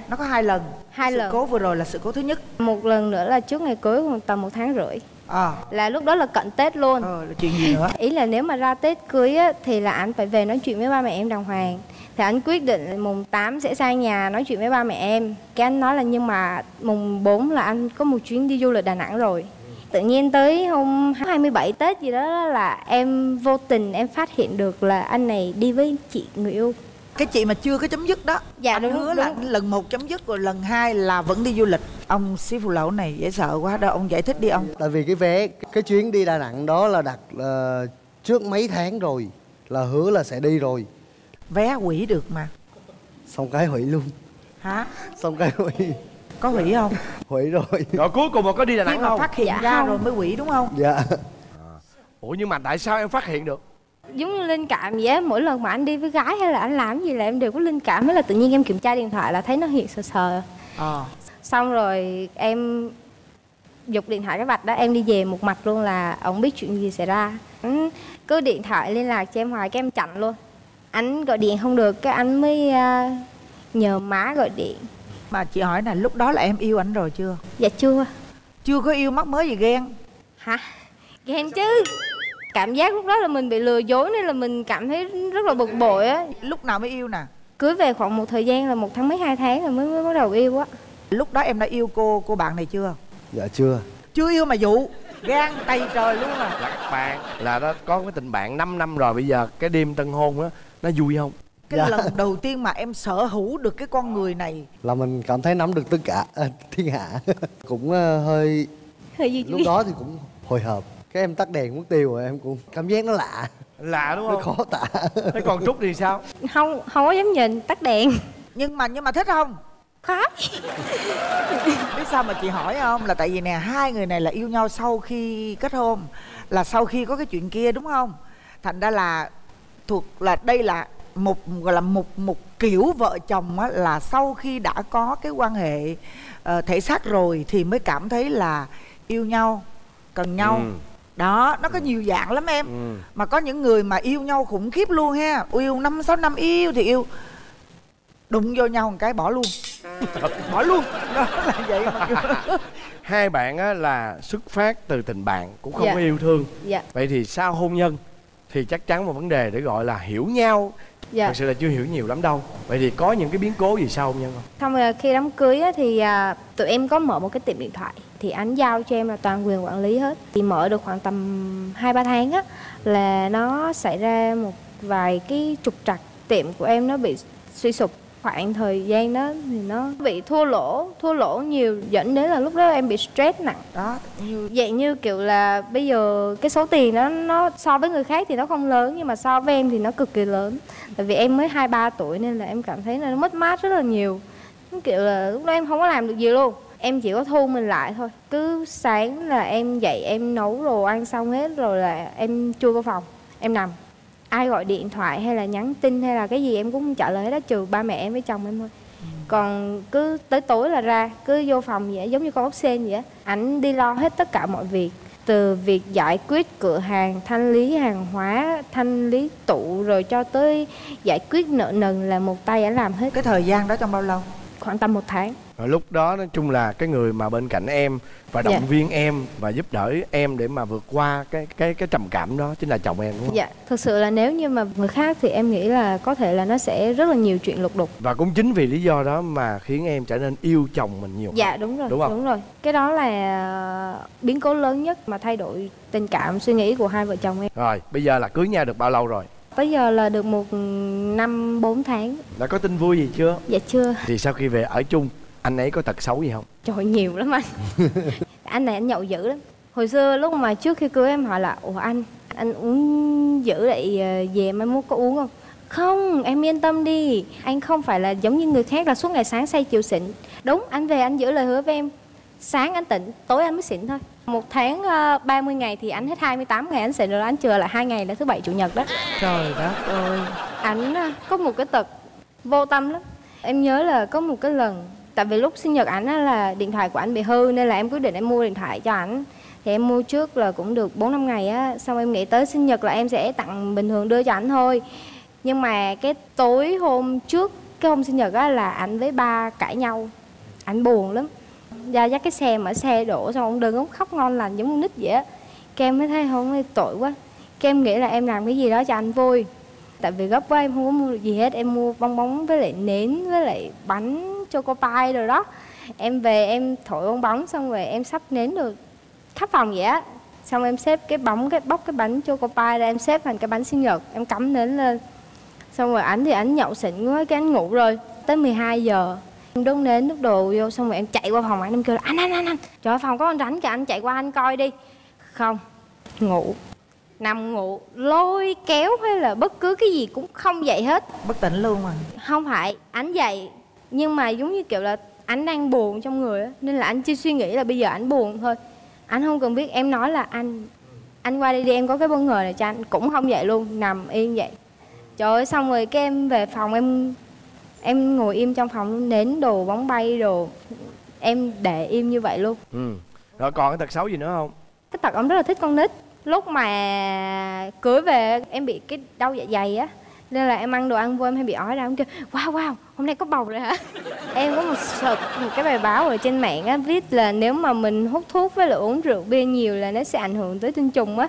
Nó có hai lần. Hai sự lần. cố vừa rồi là sự cố thứ nhất. Một lần nữa là trước ngày cưới khoảng tầm một tháng rưỡi. À. Là lúc đó là cận tết luôn. Ờ, là chuyện gì nữa? Ý là nếu mà ra tết cưới á, thì là anh phải về nói chuyện với ba mẹ em đàng hoàng. Thì anh quyết định mùng 8 sẽ sang nhà nói chuyện với ba mẹ em. Cái anh nói là nhưng mà mùng 4 là anh có một chuyến đi du lịch Đà Nẵng rồi tự nhiên tới hôm 27 Tết gì đó là em vô tình em phát hiện được là anh này đi với chị người yêu cái chị mà chưa có chấm dứt đó dạ anh đúng hứa đúng. là anh lần một chấm dứt rồi lần hai là vẫn đi du lịch ông xí phụ lẩu này dễ sợ quá đâu ông giải thích đi ông Tại vì cái vé cái chuyến đi Đà Nẵng đó là đặt ờ, trước mấy tháng rồi là hứa là sẽ đi rồi. vé hủy được mà Xong cái hủy luôn. hả Xong cái hủy. Có hủy không Hủy rồi. Rồi cuối cùng mà có đi Đà khi Nẵng mà không? phát hiện Dạ ra không. rồi mới hủy đúng không Dạ. Ủa nhưng mà tại sao em phát hiện được? giống như linh cảm vậy á mỗi lần mà anh đi với gái hay là anh làm gì là em đều có linh cảm thế là tự nhiên em kiểm tra điện thoại là thấy nó hiện sờ sờ ờ xong rồi em giục điện thoại cái vạch đó em đi về một mặt luôn là ông biết chuyện gì xảy ra anh cứ điện thoại liên lạc cho em hoài cái em chặn luôn anh gọi điện không được cái anh mới à, nhờ má gọi điện mà chị hỏi là lúc đó là em yêu ảnh rồi chưa? Dạ chưa. Chưa có yêu mắc mới gì ghen? Hả? Ghen chứ. Cảm giác lúc đó là mình bị lừa dối nên là mình cảm thấy rất là bực bội á. Lúc nào mới yêu nè? Cưới về khoảng một thời gian là một tháng mấy hai tháng rồi mới mới bắt đầu yêu á. Lúc đó em đã yêu cô cô bạn này chưa? Dạ chưa. chưa yêu mà dụ. Gan tay trời luôn à. Là các bạn là nó có cái tình bạn 5 năm rồi bây giờ cái đêm tân hôn đó nó vui không? Cái Dạ. lần đầu tiên mà em sở hữu được cái con người này Là mình cảm thấy nắm được tất cả à, thiên hạ. cũng ờ, hơi hơi gì lúc đó thì cũng hồi hộp. Cái em tắt đèn mất tiêu rồi em cũng cảm giác nó lạ. Lạ đúng Nó không? khó tả. Thế còn Trúc thì sao? không không có dám nhìn tắt đèn nhưng mà nhưng mà thích không khó biết sao mà chị hỏi không là tại vì nè hai người này là yêu nhau sau khi kết hôn là sau khi có cái chuyện kia đúng không thành ra là thuộc là đây là một gọi là một một kiểu vợ chồng á, là sau khi đã có cái quan hệ ờ, thể xác rồi thì mới cảm thấy là yêu nhau cần nhau Ừ. đó nó có nhiều dạng lắm em Ừ. mà có những người mà yêu nhau khủng khiếp luôn ha yêu năm sáu năm yêu thì yêu đụng vô nhau một cái bỏ luôn bỏ luôn đó là vậy mà Hai bạn á là xuất phát từ tình bạn cũng không Dạ. có yêu thương. dạ Vậy thì sau hôn nhân thì chắc chắn một vấn đề để gọi là hiểu nhau. Dạ Thật sự là chưa hiểu nhiều lắm đâu. Vậy thì có những cái biến cố gì sau hôn nhân không? xong rồi khi đám cưới á, thì à, tụi em có mở một cái tiệm điện thoại thì anh giao cho em là toàn quyền quản lý hết thì mở được khoảng tầm hai ba tháng á là nó xảy ra một vài cái trục trặc tiệm của em nó bị suy sụp khoảng thời gian đó thì nó bị thua lỗ thua lỗ nhiều dẫn đến là lúc đó em bị stress nặng. Đó như vậy như kiểu là bây giờ cái số tiền đó nó so với người khác thì nó không lớn nhưng mà so với em thì nó cực kỳ lớn. Tại vì em mới hai ba tuổi nên là em cảm thấy là nó mất mát rất là nhiều. Kiểu là lúc đó em không có làm được gì luôn. Em chỉ có thu mình lại thôi. Cứ sáng là em dậy em nấu đồ ăn xong hết rồi là em chui vào phòng em nằm ai gọi điện thoại hay là nhắn tin hay là cái gì em cũng không trả lời hết đó trừ ba mẹ em với chồng em thôi. Còn cứ tới tối là ra cứ vô phòng vậy giống như con ốc sên vậy á ảnh đi lo hết tất cả mọi việc. Từ việc giải quyết cửa hàng thanh lý hàng hóa thanh lý tủ rồi cho tới giải quyết nợ nần là một tay ảnh làm hết. Cái thời gian đó trong bao lâu khoảng tầm một tháng Rồi lúc đó nói chung là cái người mà bên cạnh em và động Dạ. viên em và giúp đỡ em để mà vượt qua cái cái cái trầm cảm đó chính là chồng em đúng không? dạ thực sự là nếu như mà người khác thì em nghĩ là có thể là nó sẽ rất là nhiều chuyện lục đục Và cũng chính vì lý do đó mà khiến em trở nên yêu chồng mình nhiều. dạ hơn. đúng rồi Đúng không? rồi cái đó là ờ, biến cố lớn nhất mà thay đổi tình cảm suy nghĩ của hai vợ chồng em Rồi, bây giờ là cưới nhau được bao lâu rồi? Tới giờ là được một năm bốn tháng. Đã có tin vui gì chưa? dạ chưa. Thì sau khi về ở chung, anh ấy có tật xấu gì không? trời nhiều lắm anh. Anh này anh nhậu dữ lắm. Hồi xưa lúc mà trước khi cưới em hỏi là ủa anh anh uống giữ lại ờ, về mai mốt có uống không? Không em yên tâm đi. Anh không phải là giống như người khác là suốt ngày sáng say chiều xỉn. Đúng anh về anh giữ lời hứa với em. Sáng anh tỉnh tối anh mới xỉn thôi một tháng ờ, 30 ngày thì anh hết 28 ngày anh xỉn rồi anh chừa lại hai ngày là thứ bảy chủ nhật đó. Trời đất ơi. Ảnh à, có một cái tật vô tâm lắm. Em nhớ là có một cái lần tại vì lúc sinh nhật ảnh là điện thoại của ảnh bị hư nên là em quyết định em mua điện thoại cho ảnh. Thì em mua trước là cũng được 4 năm ngày á xong em nghĩ tới sinh nhật là em sẽ tặng bình thường đưa cho ảnh thôi. Nhưng mà cái tối hôm trước cái hôm sinh nhật á là ảnh với ba cãi nhau. Ảnh buồn lắm ra dắt cái xe mở xe đổ xong ông đứng ông khóc ngon lành giống con nít vậy á. Cái em mới thấy không tội quá. Cái em nghĩ là em làm cái gì đó cho anh vui. Tại vì gấp quá em không có mua được gì hết, em mua bong bóng với lại nến với lại bánh choco pie rồi đó. Em về em thổi bong bóng xong rồi em sắp nến được khắp phòng vậy á. Xong em xếp cái bóng, cái bóc cái bánh choco pie ra em xếp thành cái bánh sinh nhật, em cắm nến lên. Xong rồi ảnh thì ảnh nhậu xịn quá, cái ảnh ngủ rồi, tới 12 giờ em đốt nến đốt đồ vô xong rồi em chạy qua phòng ảnh em kêu là anh anh anh anh. Trời ơi, phòng có con rảnh kìa anh chạy qua anh coi đi. Không ngủ. Nằm ngủ lôi kéo hay là bất cứ cái gì cũng không dậy hết. Bất tỉnh luôn mà. Không phải ảnh dậy nhưng mà giống như kiểu là ảnh đang buồn trong người á nên là anh chỉ suy nghĩ là bây giờ ảnh buồn thôi. Anh không cần biết em nói là anh anh qua đây đi em có cái bất ngờ này cho anh. Cũng không dậy luôn nằm yên vậy trời ơi xong rồi cái em về phòng em em ngồi im trong phòng nến đồ bóng bay đồ. Em để im như vậy luôn. Ừ. Rồi còn cái tật xấu gì nữa không? Cái tật ông rất là thích con nít. Lúc mà cưới về em bị cái đau dạ dày á. Nên là em ăn đồ ăn vô em hay bị ói ra. Ông kêu wow wow hôm nay có bầu rồi hả? Em có một sợt một cái bài báo ở trên mạng á viết là nếu mà mình hút thuốc với lại uống rượu bia nhiều là nó sẽ ảnh hưởng tới tinh trùng á.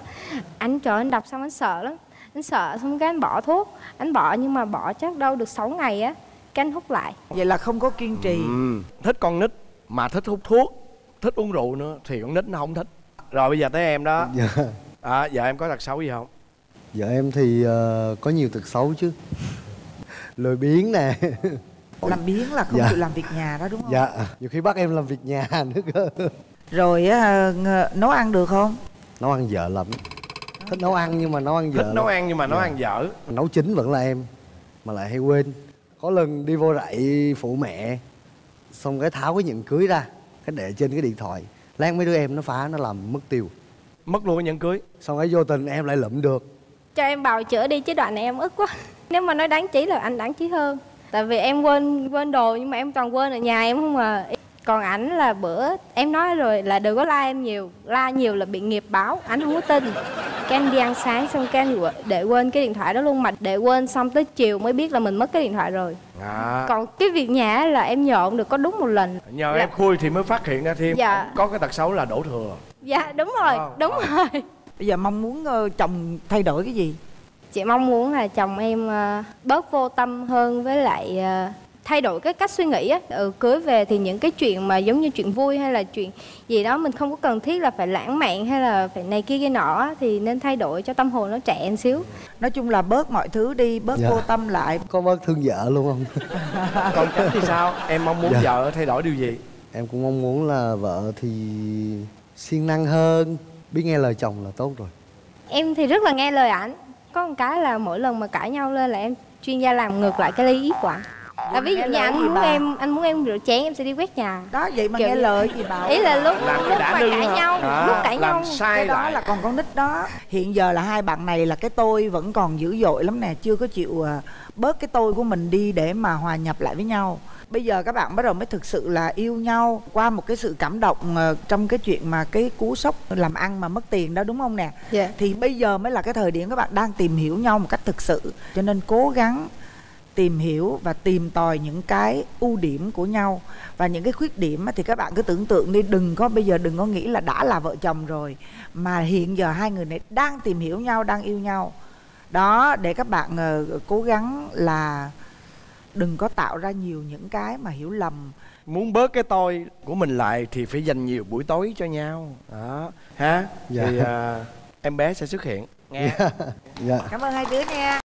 Anh trời anh đọc xong anh sợ lắm. Anh sợ xong cái anh bỏ thuốc. Anh bỏ nhưng mà bỏ chắc đâu được 6 ngày á cái anh hút lại. Vậy là không có kiên trì. Ừ. thích con nít mà thích hút thuốc thích uống rượu nữa thì con nít nó không thích. Rồi bây giờ tới em đó. Dạ. À giờ em có tật xấu gì không? Vợ em thì ờ, có nhiều tật xấu chứ. Lười biếng nè. Làm biếng là không Dạ. chịu làm việc nhà đó đúng không? Dạ. Nhiều khi bắt em làm việc nhà nữa cơ. Rồi á ng- nấu ăn được không? Nấu ăn vợ lắm. Thích nấu ăn nhưng mà nấu ăn vợ thích nấu ăn nhưng mà nấu Dạ. ăn dở. Nấu chính vẫn là em mà lại hay quên có lần đi vô rạy phụ mẹ xong cái tháo cái nhẫn cưới ra cái để trên cái điện thoại. Lát mấy đứa em nó phá nó làm mất tiêu. Mất luôn cái nhẫn cưới. Xong cái vô tình em lại lụm được. Cho em bào chữa đi chứ đoạn này em ức quá. Nếu mà nói đáng chí là anh đáng chí hơn. Tại vì em quên quên đồ nhưng mà em toàn quên ở nhà em không à còn ảnh là bữa em nói rồi là đừng có la em nhiều la nhiều là bị nghiệp báo ảnh không có tin. Cái anh đi ăn sáng xong cái anh để quên cái điện thoại đó luôn mà để quên xong tới chiều mới biết là mình mất cái điện thoại rồi. À còn cái việc nhà á là em nhờ ông được có đúng một lần. Nhờ Là- em khui thì mới phát hiện ra thêm. Dạ. có cái tật xấu là đổ thừa. Dạ đúng rồi đúng rồi. Bây giờ mong muốn ờ, chồng thay đổi cái gì? Chị mong muốn là chồng em ờ, bớt vô tâm hơn với lại ờ, thay đổi cái cách suy nghĩ á ừ, cưới về thì những cái chuyện mà giống như chuyện vui hay là chuyện gì đó mình không có cần thiết là phải lãng mạn hay là phải này kia kia nọ á, thì nên thay đổi cho tâm hồn nó trẻ một xíu. Nói chung là bớt mọi thứ đi bớt Dạ. vô tâm lại. Có bớt thương vợ luôn không? Còn chánh thì sao? Em mong muốn Dạ. vợ thay đổi điều gì? Em cũng mong muốn là vợ thì siêng năng hơn. Biết nghe lời chồng là tốt rồi. Em thì rất là nghe lời ảnh. Có một cái là mỗi lần mà cãi nhau lên là em chuyên gia làm ngược lại cái lý ý của ảnh là ví dụ như anh muốn bà? em anh muốn em rửa chén em sẽ đi quét nhà. Đó vậy mà Kiểu nghe lời gì bảo ý là lúc Làm lúc mà cãi hả? nhau À, lúc cãi nhau. sai cái đó lại. là còn con nít đó. Hiện giờ là hai bạn này là cái tôi vẫn còn dữ dội lắm nè chưa có chịu à, bớt cái tôi của mình đi để mà hòa nhập lại với nhau. Bây giờ các bạn bắt đầu mới thực sự là yêu nhau qua một cái sự cảm động ờ, trong cái chuyện mà cái cú sốc làm ăn mà mất tiền đó đúng không nè? Dạ. thì bây giờ mới là cái thời điểm các bạn đang tìm hiểu nhau một cách thực sự. Cho nên cố gắng tìm hiểu và tìm tòi những cái ưu điểm của nhau. Và những cái khuyết điểm á thì các bạn cứ tưởng tượng đi đừng có bây giờ đừng có nghĩ là đã là vợ chồng rồi mà hiện giờ hai người này đang tìm hiểu nhau đang yêu nhau. Đó để các bạn ờ, cố gắng là đừng có tạo ra nhiều những cái mà hiểu lầm. Muốn bớt cái tôi của mình lại thì phải dành nhiều buổi tối cho nhau. Đó ha? Dạ. thì à, em bé sẽ xuất hiện. Nghe. Dạ. Cảm ơn hai đứa nha